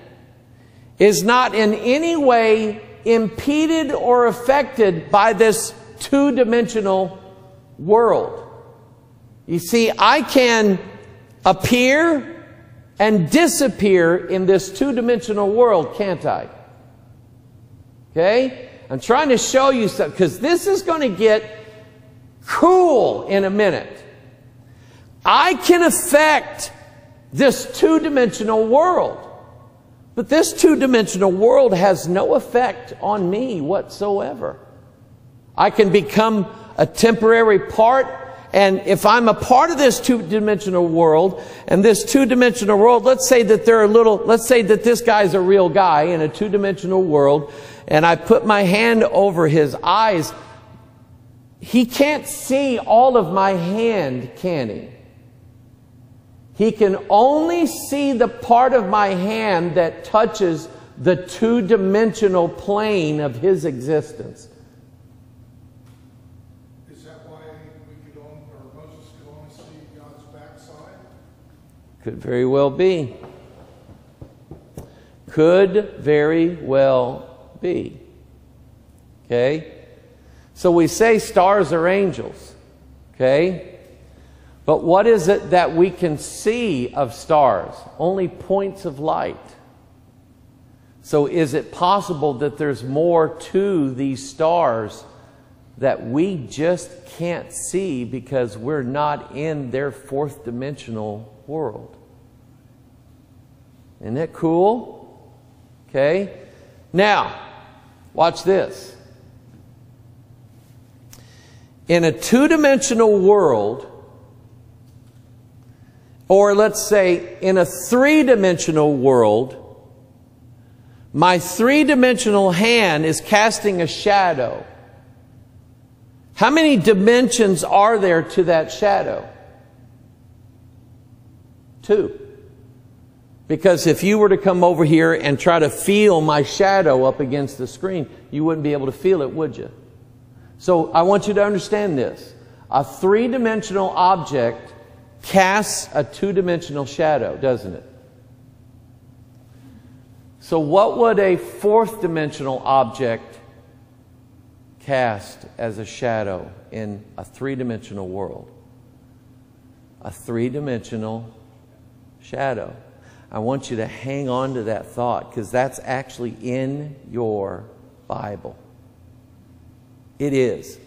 is not in any way impeded or affected by this two dimensional world. You see, I can appear and disappear in this two dimensional world, can't I? Okay? I'm trying to show you something because this is going to get cool in a minute. I can affect this two dimensional world. But this two dimensional world has no effect on me whatsoever. I can become a temporary part, and if I'm a part of this two dimensional world, and this two dimensional world, let's say that a little, let's say that this guy's a real guy in a two dimensional world, and I put my hand over his eyes, he can't see all of my hand, can he? He can only see the part of my hand that touches the two dimensional plane of his existence. Is that why we could only, or Moses could only see God's backside? Could very well be. Could very well be. Okay? So we say stars are angels. Okay? But what is it that we can see of stars? Only points of light. So is it possible that there's more to these stars that we just can't see because we're not in their fourth dimensional world. Isn't that cool? Okay? Now, watch this. In a two dimensional world, or let's say in a three dimensional world, my three dimensional hand is casting a shadow. How many dimensions are there to that shadow? Two. Because if you were to come over here and try to feel my shadow up against the screen, you wouldn't be able to feel it, would you? So I want you to understand this. A three dimensional object casts a two dimensional shadow, doesn't it? So, what would a fourth dimensional object cast as a shadow in a three dimensional world? A three dimensional shadow. I want you to hang on to that thought because that's actually in your Bible. It is.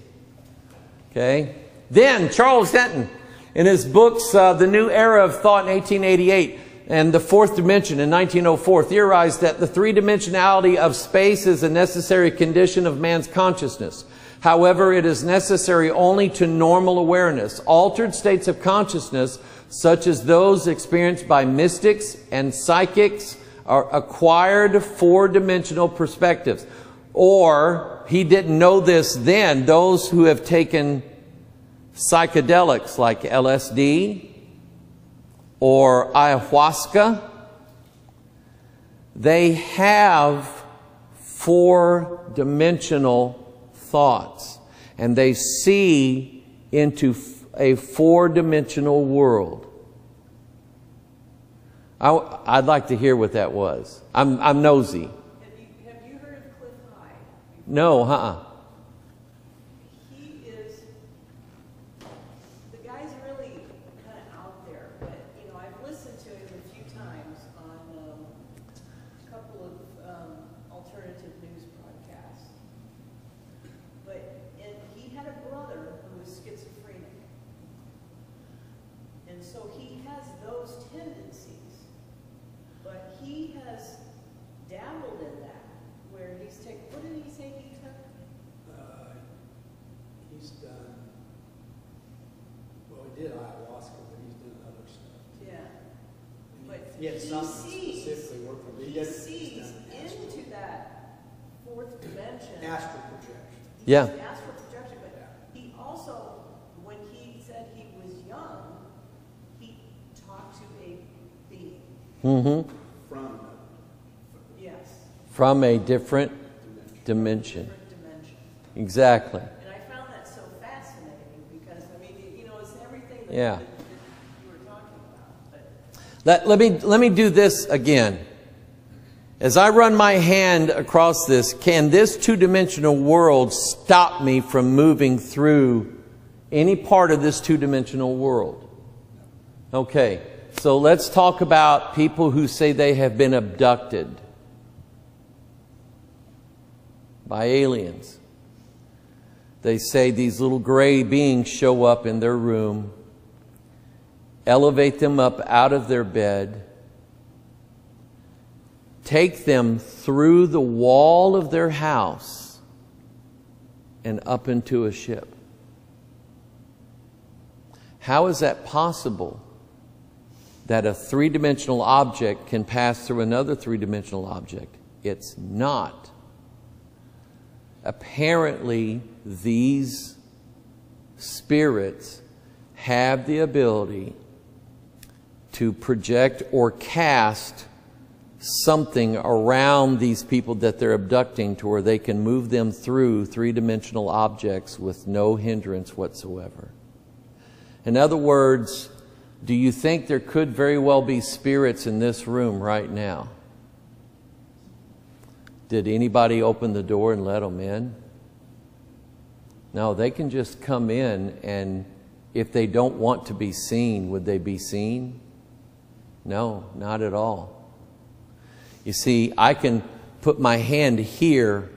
Okay? Then, Charles Hinton, in his books, uh, The New Era of Thought in 1888, and the fourth dimension in 1904 theorized that the three dimensionality of space is a necessary condition of man's consciousness. However, it is necessary only to normal awareness. Altered states of consciousness, such as those experienced by mystics and psychics, are acquired four dimensional perspectives. Or, he didn't know this then, those who have taken psychedelics like LSD, or ayahuasca, they have four dimensional thoughts and they see into a four dimensional world. I, would like to hear what that was. I'm, I'm nosy. Have you, have you heard of Cliff High? No, huh? -uh. He's taken what did he say he took? He's done, well, he did ayahuasca, but he's done other stuff. Yeah. But he, he sees, specifically work for me. He, he sees into astral projection, but he also, when he said he was young, he talked to a being. Mm-hmm. From. Yes. From a different dimension. Exactly. And I found that so fascinating because I mean, you know, it's everything that, yeah. that, that you were talking about. But. Let, let me let me do this again. As I run my hand across this, can this two dimensional world stop me from moving through any part of this two dimensional world? Okay, so let's talk about people who say they have been abducted by aliens. They say these little gray beings show up in their room, elevate them up out of their bed take them through the wall of their house and up into a ship. How is that possible that a three dimensional object can pass through another three dimensional object? It's not. Apparently, these spirits have the ability to project or cast something around these people that they're abducting to where they can move them through three dimensional objects with no hindrance whatsoever. In other words, do you think there could very well be spirits in this room right now? Did anybody open the door and let them in? No, they can just come in, and if they don't want to be seen, would they be seen? No, not at all. You see, I can put my hand here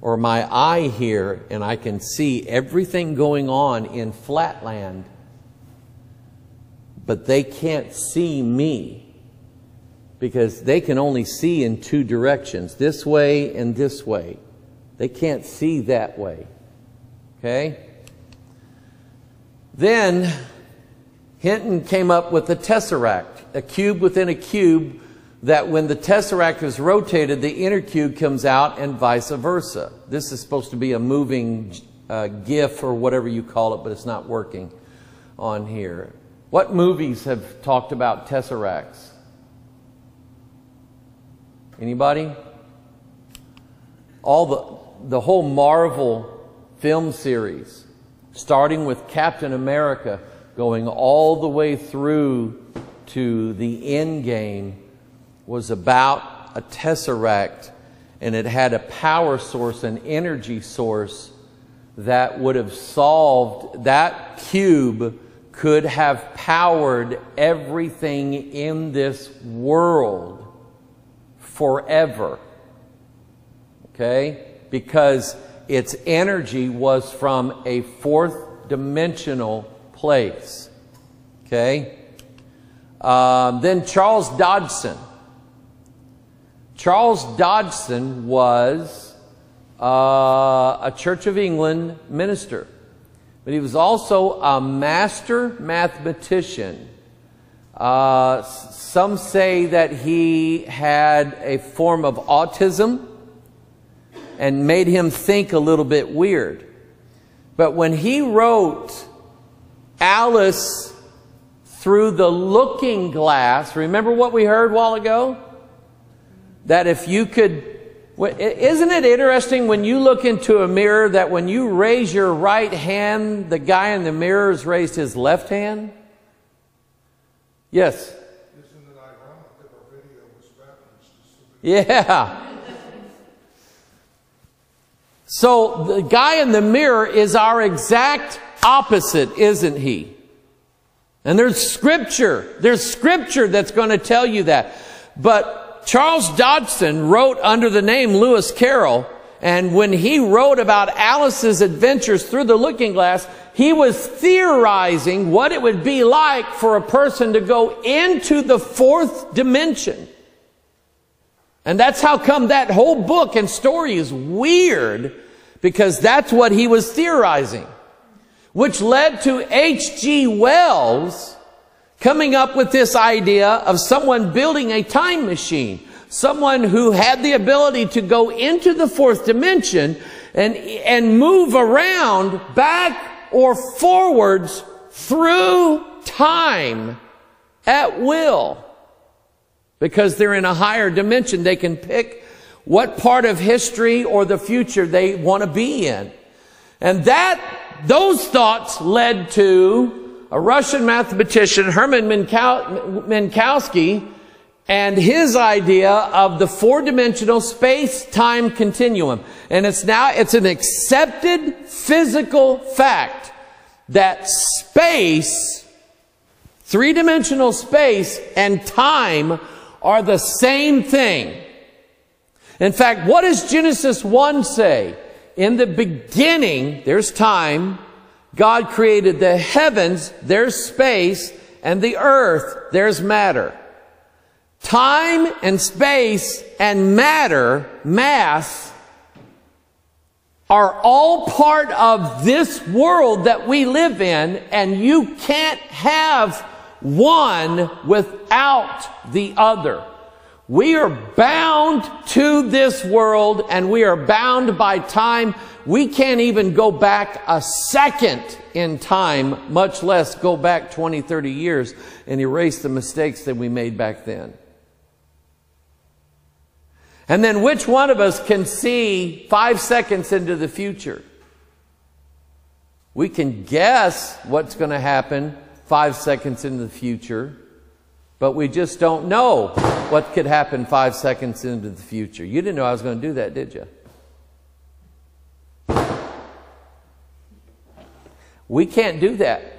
or my eye here and I can see everything going on in flatland, but they can't see me because they can only see in two directions, this way and this way. They can't see that way. Okay? Then Hinton came up with the tesseract, a cube within a cube that when the tesseract is rotated, the inner cube comes out and vice versa. This is supposed to be a moving uh, GIF or whatever you call it, but it's not working on here. What movies have talked about tesseracts? Anybody? All the, the whole Marvel film series, starting with Captain America, going all the way through to the end game was about a tesseract and it had a power source, an energy source that would have solved that cube could have powered everything in this world forever. Okay? Because its energy was from a fourth dimensional place. Okay? Um, then Charles Dodgson Charles Dodgson was uh, a Church of England minister, but he was also a master mathematician. Uh, some say that he had a form of autism and made him think a little bit weird. But when he wrote Alice through the looking glass, remember what we heard a while ago? that if you could, isn't it interesting when you look into a mirror that when you raise your right hand, the guy in the mirror has raised his left hand? Yes. Yeah. So the guy in the mirror is our exact opposite, isn't he? And there's scripture. There's scripture that's going to tell you that. But Charles Dodgson wrote under the name Lewis Carroll, and when he wrote about Alice's adventures through the looking glass, he was theorizing what it would be like for a person to go into the fourth dimension. And that's how come that whole book and story is weird, because that's what he was theorizing. Which led to H.G. Wells coming up with this idea of someone building a time machine. Someone who had the ability to go into the fourth dimension and, and move around back or forwards through time at will. Because they're in a higher dimension, they can pick what part of history or the future they want to be in. And that, those thoughts led to a Russian mathematician, Hermann Minkowski, and his idea of the four-dimensional space-time continuum. And it's now, it's an accepted physical fact that space, three-dimensional space and time are the same thing. In fact, what does Genesis 1 say? In the beginning, there's time, God created the heavens, there's space, and the earth, there's matter. Time and space and matter, mass, are all part of this world that we live in, and you can't have one without the other. We are bound to this world and we are bound by time. We can't even go back a second in time, much less go back 20, 30 years and erase the mistakes that we made back then. And then which one of us can see five seconds into the future? We can guess what's going to happen five seconds into the future. But we just don't know what could happen five seconds into the future. You didn't know I was going to do that, did you? We can't do that.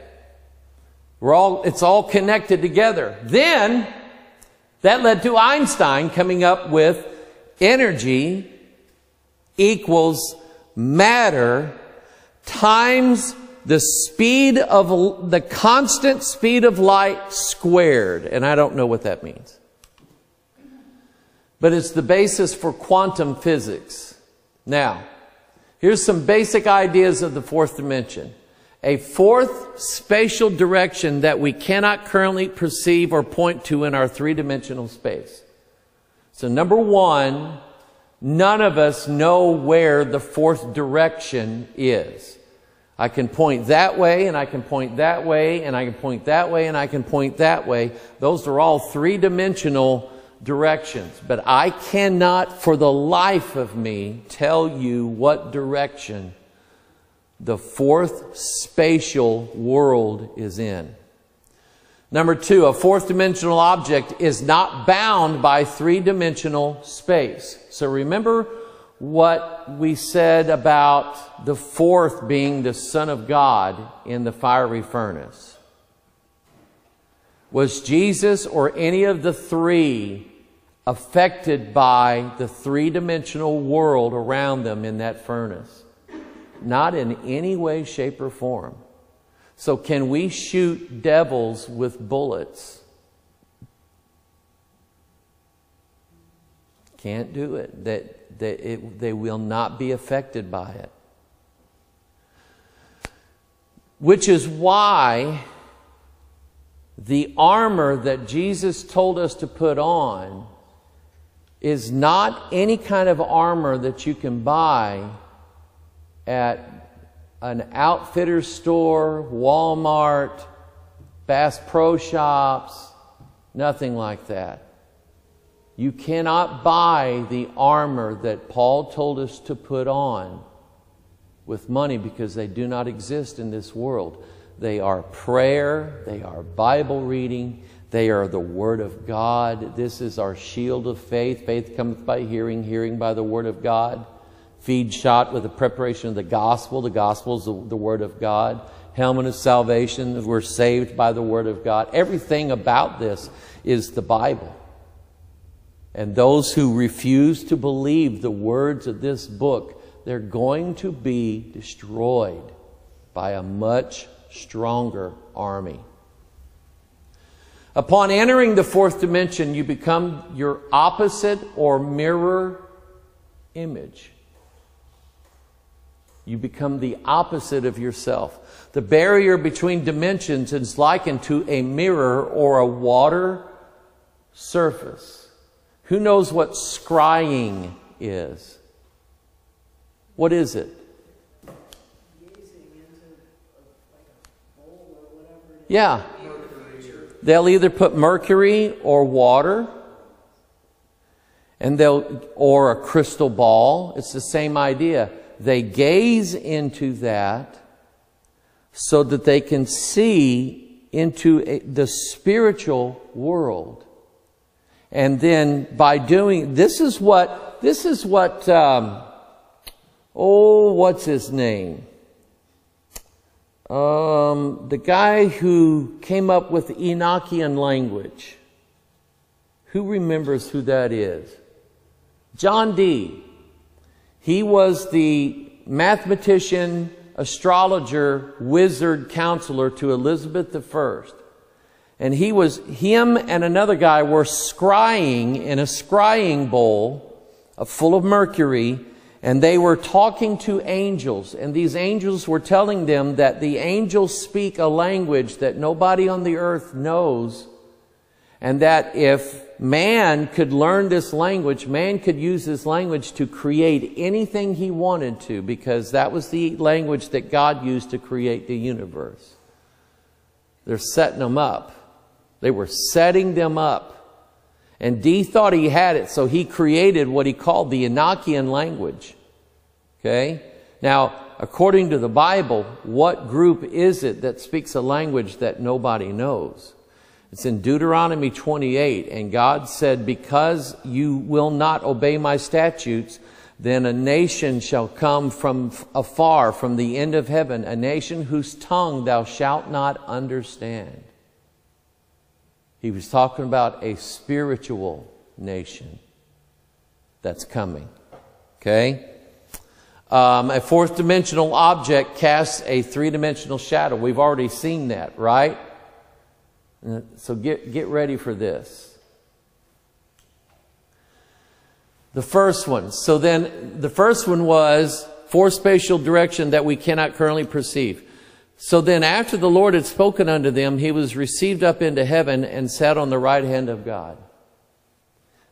We're all, it's all connected together. Then, that led to Einstein coming up with energy equals matter times the speed of the constant speed of light squared. And I don't know what that means. But it's the basis for quantum physics. Now, here's some basic ideas of the fourth dimension. A fourth spatial direction that we cannot currently perceive or point to in our three dimensional space. So number one, none of us know where the fourth direction is. I can point that way and I can point that way and I can point that way and I can point that way. Those are all three dimensional directions. But I cannot for the life of me tell you what direction the fourth spatial world is in. Number two, a fourth dimensional object is not bound by three dimensional space. So remember what we said about the fourth being the Son of God in the fiery furnace. Was Jesus or any of the three affected by the three dimensional world around them in that furnace? Not in any way, shape, or form. So, can we shoot devils with bullets? Can't do it. That, they will not be affected by it. Which is why the armor that Jesus told us to put on is not any kind of armor that you can buy at an outfitter store, Walmart, Bass Pro Shops, nothing like that. You cannot buy the armor that Paul told us to put on with money because they do not exist in this world. They are prayer, they are Bible reading, they are the Word of God. This is our shield of faith. Faith cometh by hearing, hearing by the Word of God. Feed shot with the preparation of the gospel. The gospel is the, the Word of God. Helmet of salvation. We're saved by the Word of God. Everything about this is the Bible. And those who refuse to believe the words of this book, they're going to be destroyed by a much stronger army. Upon entering the fourth dimension, you become your opposite or mirror image. You become the opposite of yourself. The barrier between dimensions is likened to a mirror or a water surface. Who knows what scrying is? What is it? Yeah. They'll either put mercury or water and they'll or a crystal ball. It's the same idea. They gaze into that so that they can see into a, the spiritual world. And then by doing, this is what, this is what, um, oh, what's his name? Um, the guy who came up with the Enochian language. Who remembers who that is? John Dee. He was the mathematician, astrologer, wizard, counselor to Elizabeth I. And he was, him and another guy were scrying in a scrying bowl uh, full of mercury, and they were talking to angels. And these angels were telling them that the angels speak a language that nobody on the earth knows, and that if man could learn this language, man could use this language to create anything he wanted to, because that was the language that God used to create the universe. They're setting them up. They were setting them up. And Dee thought he had it, so he created what he called the Enochian language. Okay? Now, according to the Bible, what group is it that speaks a language that nobody knows? It's in Deuteronomy 28, and God said, Because you will not obey my statutes, then a nation shall come from afar, from the end of heaven, a nation whose tongue thou shalt not understand. He was talking about a spiritual nation that's coming. Okay? Um, a fourth dimensional object casts a three dimensional shadow. We've already seen that, right? So get, get ready for this. The first one. So then, the first one was for spatial direction that we cannot currently perceive. So then, after the Lord had spoken unto them, he was received up into heaven and sat on the right hand of God.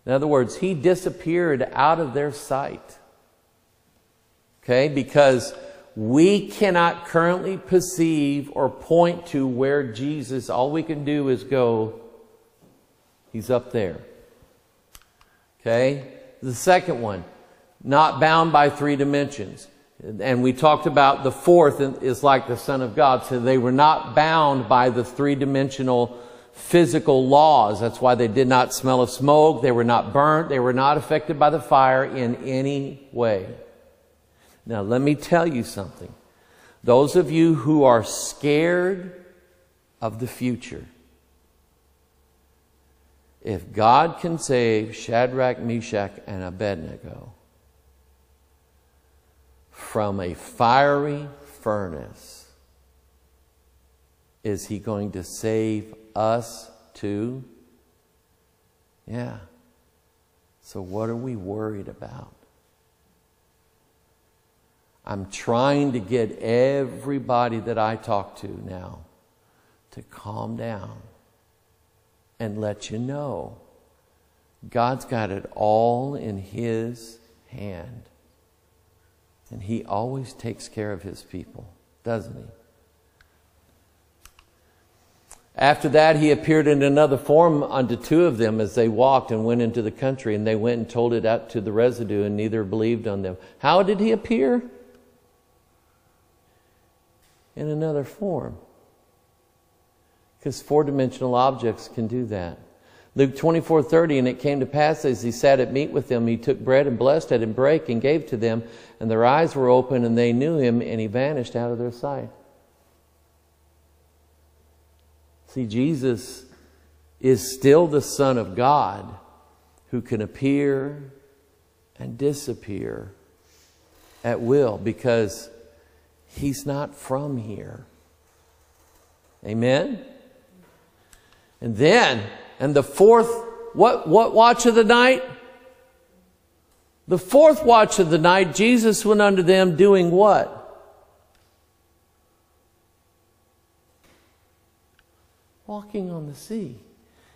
In other words, he disappeared out of their sight. Okay? Because we cannot currently perceive or point to where Jesus, all we can do is go, he's up there. Okay? The second one, not bound by three dimensions. And we talked about the fourth is like the Son of God. So they were not bound by the three dimensional physical laws. That's why they did not smell of smoke. They were not burnt. They were not affected by the fire in any way. Now, let me tell you something. Those of you who are scared of the future, if God can save Shadrach, Meshach, and Abednego from a fiery furnace, is he going to save us too? Yeah. So, what are we worried about? I'm trying to get everybody that I talk to now to calm down and let you know God's got it all in His hand. And He always takes care of His people, doesn't He? After that, he appeared in another form unto two of them as they walked and went into the country, and they went and told it out to the residue, and neither believed on them. How did he appear? In another form. Because four dimensional objects can do that. Luke 24 30, and it came to pass as he sat at meat with them, he took bread and blessed it and brake and gave to them, and their eyes were open, and they knew him, and he vanished out of their sight. See, Jesus is still the Son of God who can appear and disappear at will because he's not from here. Amen? And then, and the fourth, what, what watch of the night? The fourth watch of the night, Jesus went unto them doing what? walking on the sea.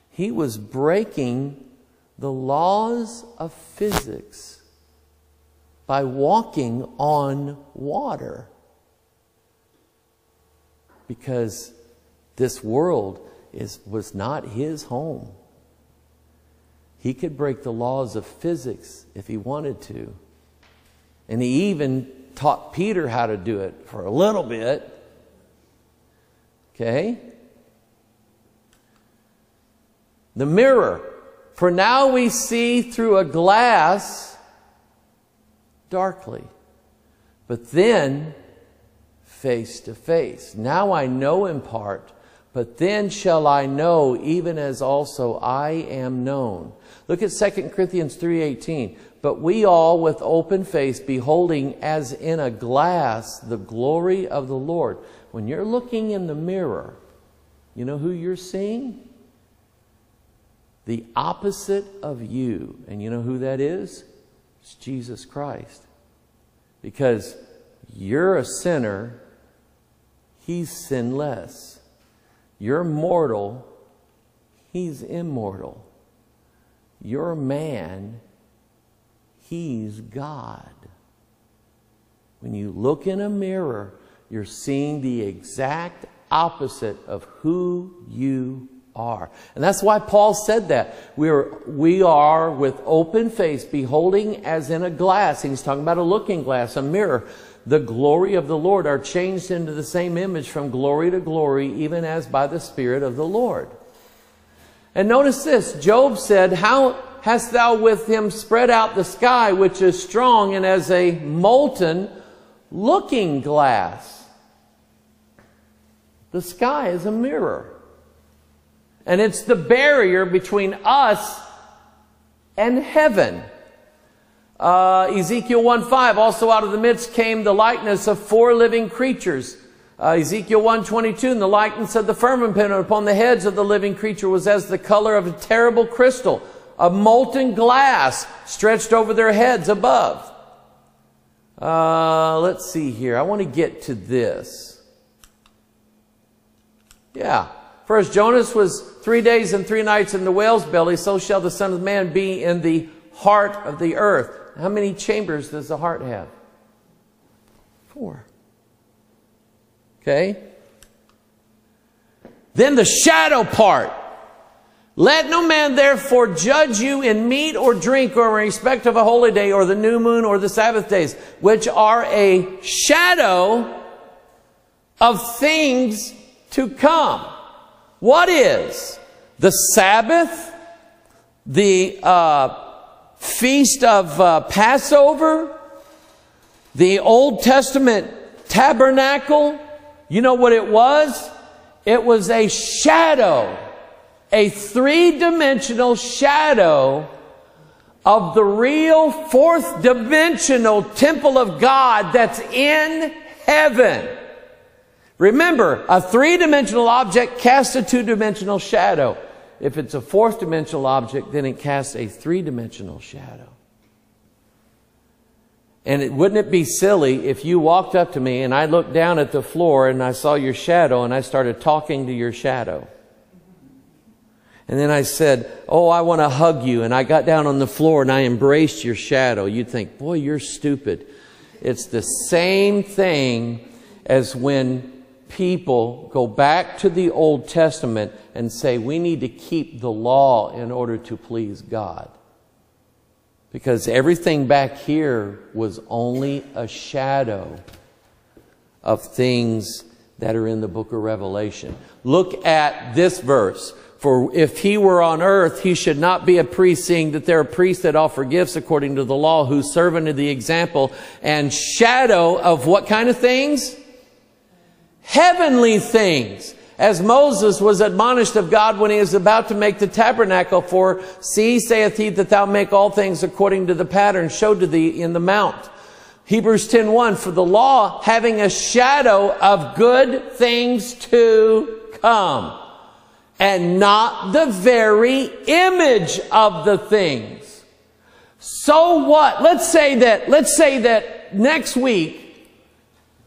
He was breaking the laws of physics by walking on water. Because this world is, was not his home. He could break the laws of physics if he wanted to. And he even taught Peter how to do it for a little bit. Okay? the mirror. For now we see through a glass darkly, but then face to face. Now I know in part, but then shall I know even as also I am known. Look at 2 Corinthians 3:18. But we all with open face beholding as in a glass the glory of the Lord. When you're looking in the mirror, you know who you're seeing? the opposite of you. And you know who that is? It's Jesus Christ. Because you're a sinner, he's sinless. You're mortal, he's immortal. You're man, he's God. When you look in a mirror, you're seeing the exact opposite of who you are. And that's why Paul said that. We are, we are with open face, beholding as in a glass. He's talking about a looking glass, a mirror. The glory of the Lord are changed into the same image from glory to glory, even as by the Spirit of the Lord. And notice this Job said, How hast thou with him spread out the sky, which is strong and as a molten looking glass? The sky is a mirror. And it's the barrier between us and heaven. Uh, Ezekiel 1:5, also out of the midst came the likeness of four living creatures. Uh, Ezekiel 1:22, and the likeness of the firmament upon the heads of the living creature was as the color of a terrible crystal, of molten glass stretched over their heads above. Uh, let's see here. I want to get to this. Yeah. For as Jonas was three days and three nights in the whale's belly, so shall the Son of Man be in the heart of the earth. How many chambers does the heart have? Four. Okay? Then the shadow part. Let no man therefore judge you in meat or drink or in respect of a holy day or the new moon or the Sabbath days, which are a shadow of things to come. What is the Sabbath, the uh, feast of uh, Passover, the Old Testament tabernacle? You know what it was? It was a shadow a three dimensional shadow of the real fourth dimensional temple of God that's in heaven. Remember, a three dimensional object casts a two dimensional shadow. If it's a fourth dimensional object, then it casts a three dimensional shadow. And it, wouldn't it be silly if you walked up to me and I looked down at the floor and I saw your shadow and I started talking to your shadow? And then I said, Oh, I want to hug you. And I got down on the floor and I embraced your shadow. You'd think, Boy, you're stupid. It's the same thing as when people go back to the Old Testament and say, We need to keep the law in order to please God. Because everything back here was only a shadow of things that are in the book of Revelation. Look at this verse. For if he were on earth, he should not be a priest, seeing that there are priests that offer gifts according to the law, who serve unto the example and shadow of what kind of things? Heavenly things. As Moses was admonished of God when he was about to make the tabernacle, for see, saith he, that thou make all things according to the pattern showed to thee in the mount. Hebrews 10.1, for the law having a shadow of good things to come and not the very image of the things. So what? Let's say that, let's say that next week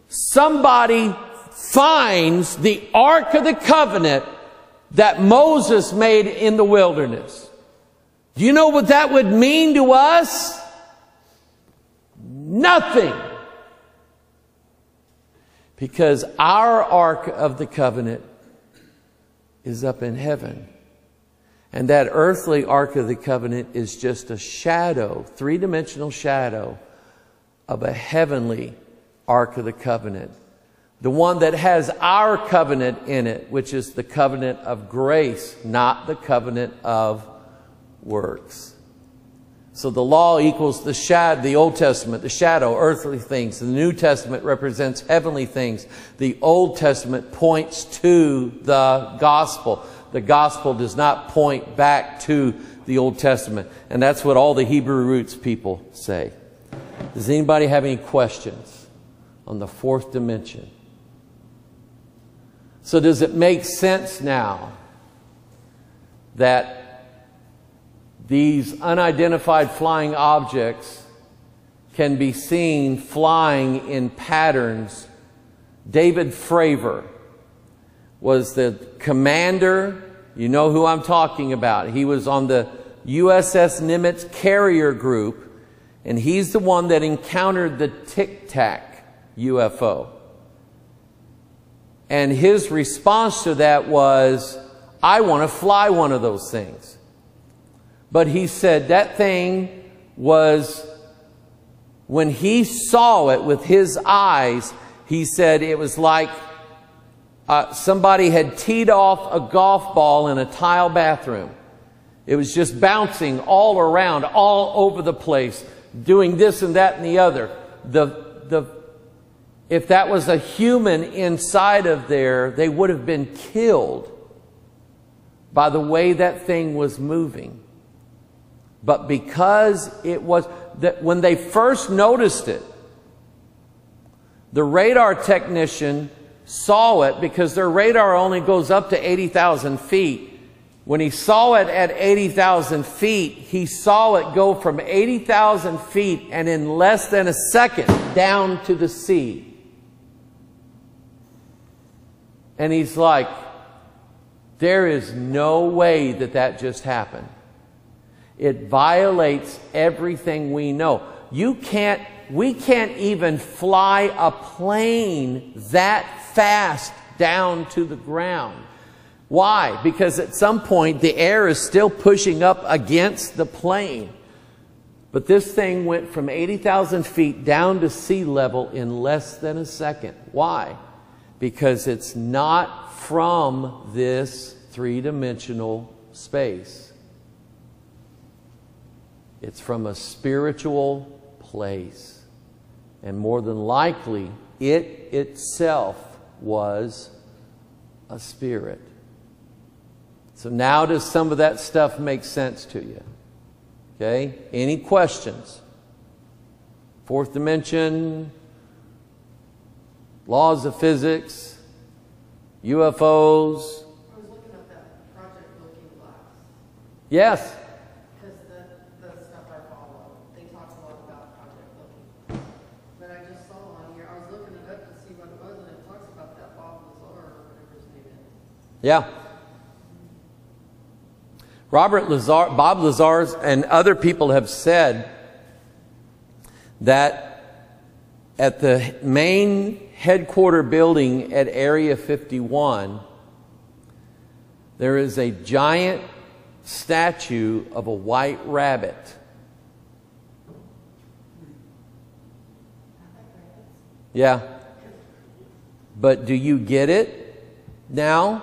somebody finds the Ark of the Covenant that Moses made in the wilderness. Do you know what that would mean to us? Nothing. Because our Ark of the Covenant is up in heaven. And that earthly Ark of the Covenant is just a shadow, three dimensional shadow of a heavenly Ark of the Covenant. The one that has our covenant in it, which is the covenant of grace, not the covenant of works. So the law equals the shad, the Old Testament, the shadow, earthly things. The New Testament represents heavenly things. The Old Testament points to the gospel. The gospel does not point back to the Old Testament. And that's what all the Hebrew roots people say. Does anybody have any questions on the fourth dimension? So does it make sense now that these unidentified flying objects can be seen flying in patterns. David Fravor was the commander. You know who I'm talking about. He was on the USS Nimitz carrier group, and he's the one that encountered the Tic Tac UFO. And his response to that was, I want to fly one of those things. But he said that thing was, when he saw it with his eyes, he said it was like uh, somebody had teed off a golf ball in a tile bathroom. It was just bouncing all around, all over the place, doing this and that and the other. The, the, if that was a human inside of there, they would have been killed by the way that thing was moving. But because it was, that when they first noticed it, the radar technician saw it because their radar only goes up to 80,000 feet. When he saw it at 80,000 feet, he saw it go from 80,000 feet and in less than a second down to the sea. And he's like, there is no way that that just happened. It violates everything we know. You can't, we can't even fly a plane that fast down to the ground. Why? Because at some point the air is still pushing up against the plane. But this thing went from 80,000 feet down to sea level in less than a second. Why? Because it's not from this three dimensional space, it's from a spiritual place. And more than likely, it itself was a spirit. So now does some of that stuff make sense to you? Okay? Any questions? Fourth dimension, laws of physics, UFOs. I was looking at that Project Looking Glass, Yes. because the, the stuff I follow, they talk a lot about Project Looking. But I just saw on here, I was looking it up to see what it was, and it talks about that Bob Lazar, or whatever his name is. Yeah. Robert Lazar, Bob Lazar, and other people have said that at the main headquarter building at Area 51, there is a giant statue of a white rabbit. Yeah. But do you get it now?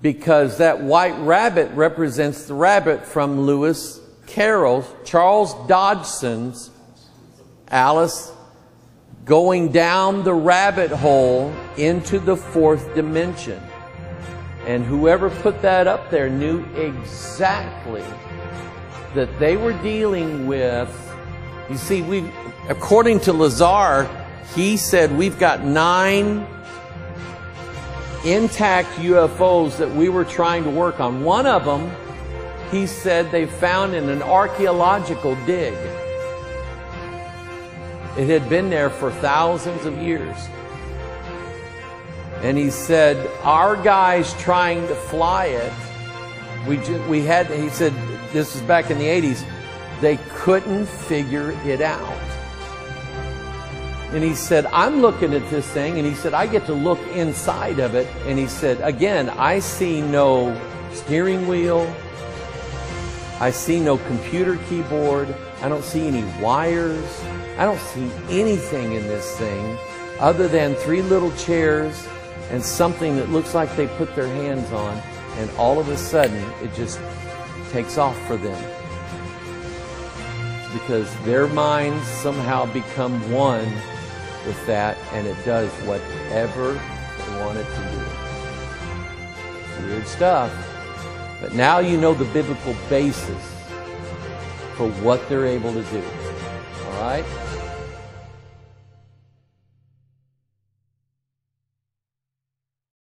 Because that white rabbit represents the rabbit from Lewis Carroll's, Charles Dodgson's Alice going down the rabbit hole into the fourth dimension. And whoever put that up there knew exactly that they were dealing with. You see, we, according to Lazar, he said we've got nine intact UFOs that we were trying to work on. One of them, he said they found in an archaeological dig. It had been there for thousands of years. And he said, our guys trying to fly it, we, we had, he said, this is back in the 80s, they couldn't figure it out. And he said, I'm looking at this thing, and he said, I get to look inside of it. And he said, again, I see no steering wheel. I see no computer keyboard. I don't see any wires. I don't see anything in this thing other than three little chairs and something that looks like they put their hands on. And all of a sudden, it just takes off for them because their minds somehow become one with that and it does whatever they want it to do. Weird stuff. But now you know the biblical basis for what they're able to do. All right?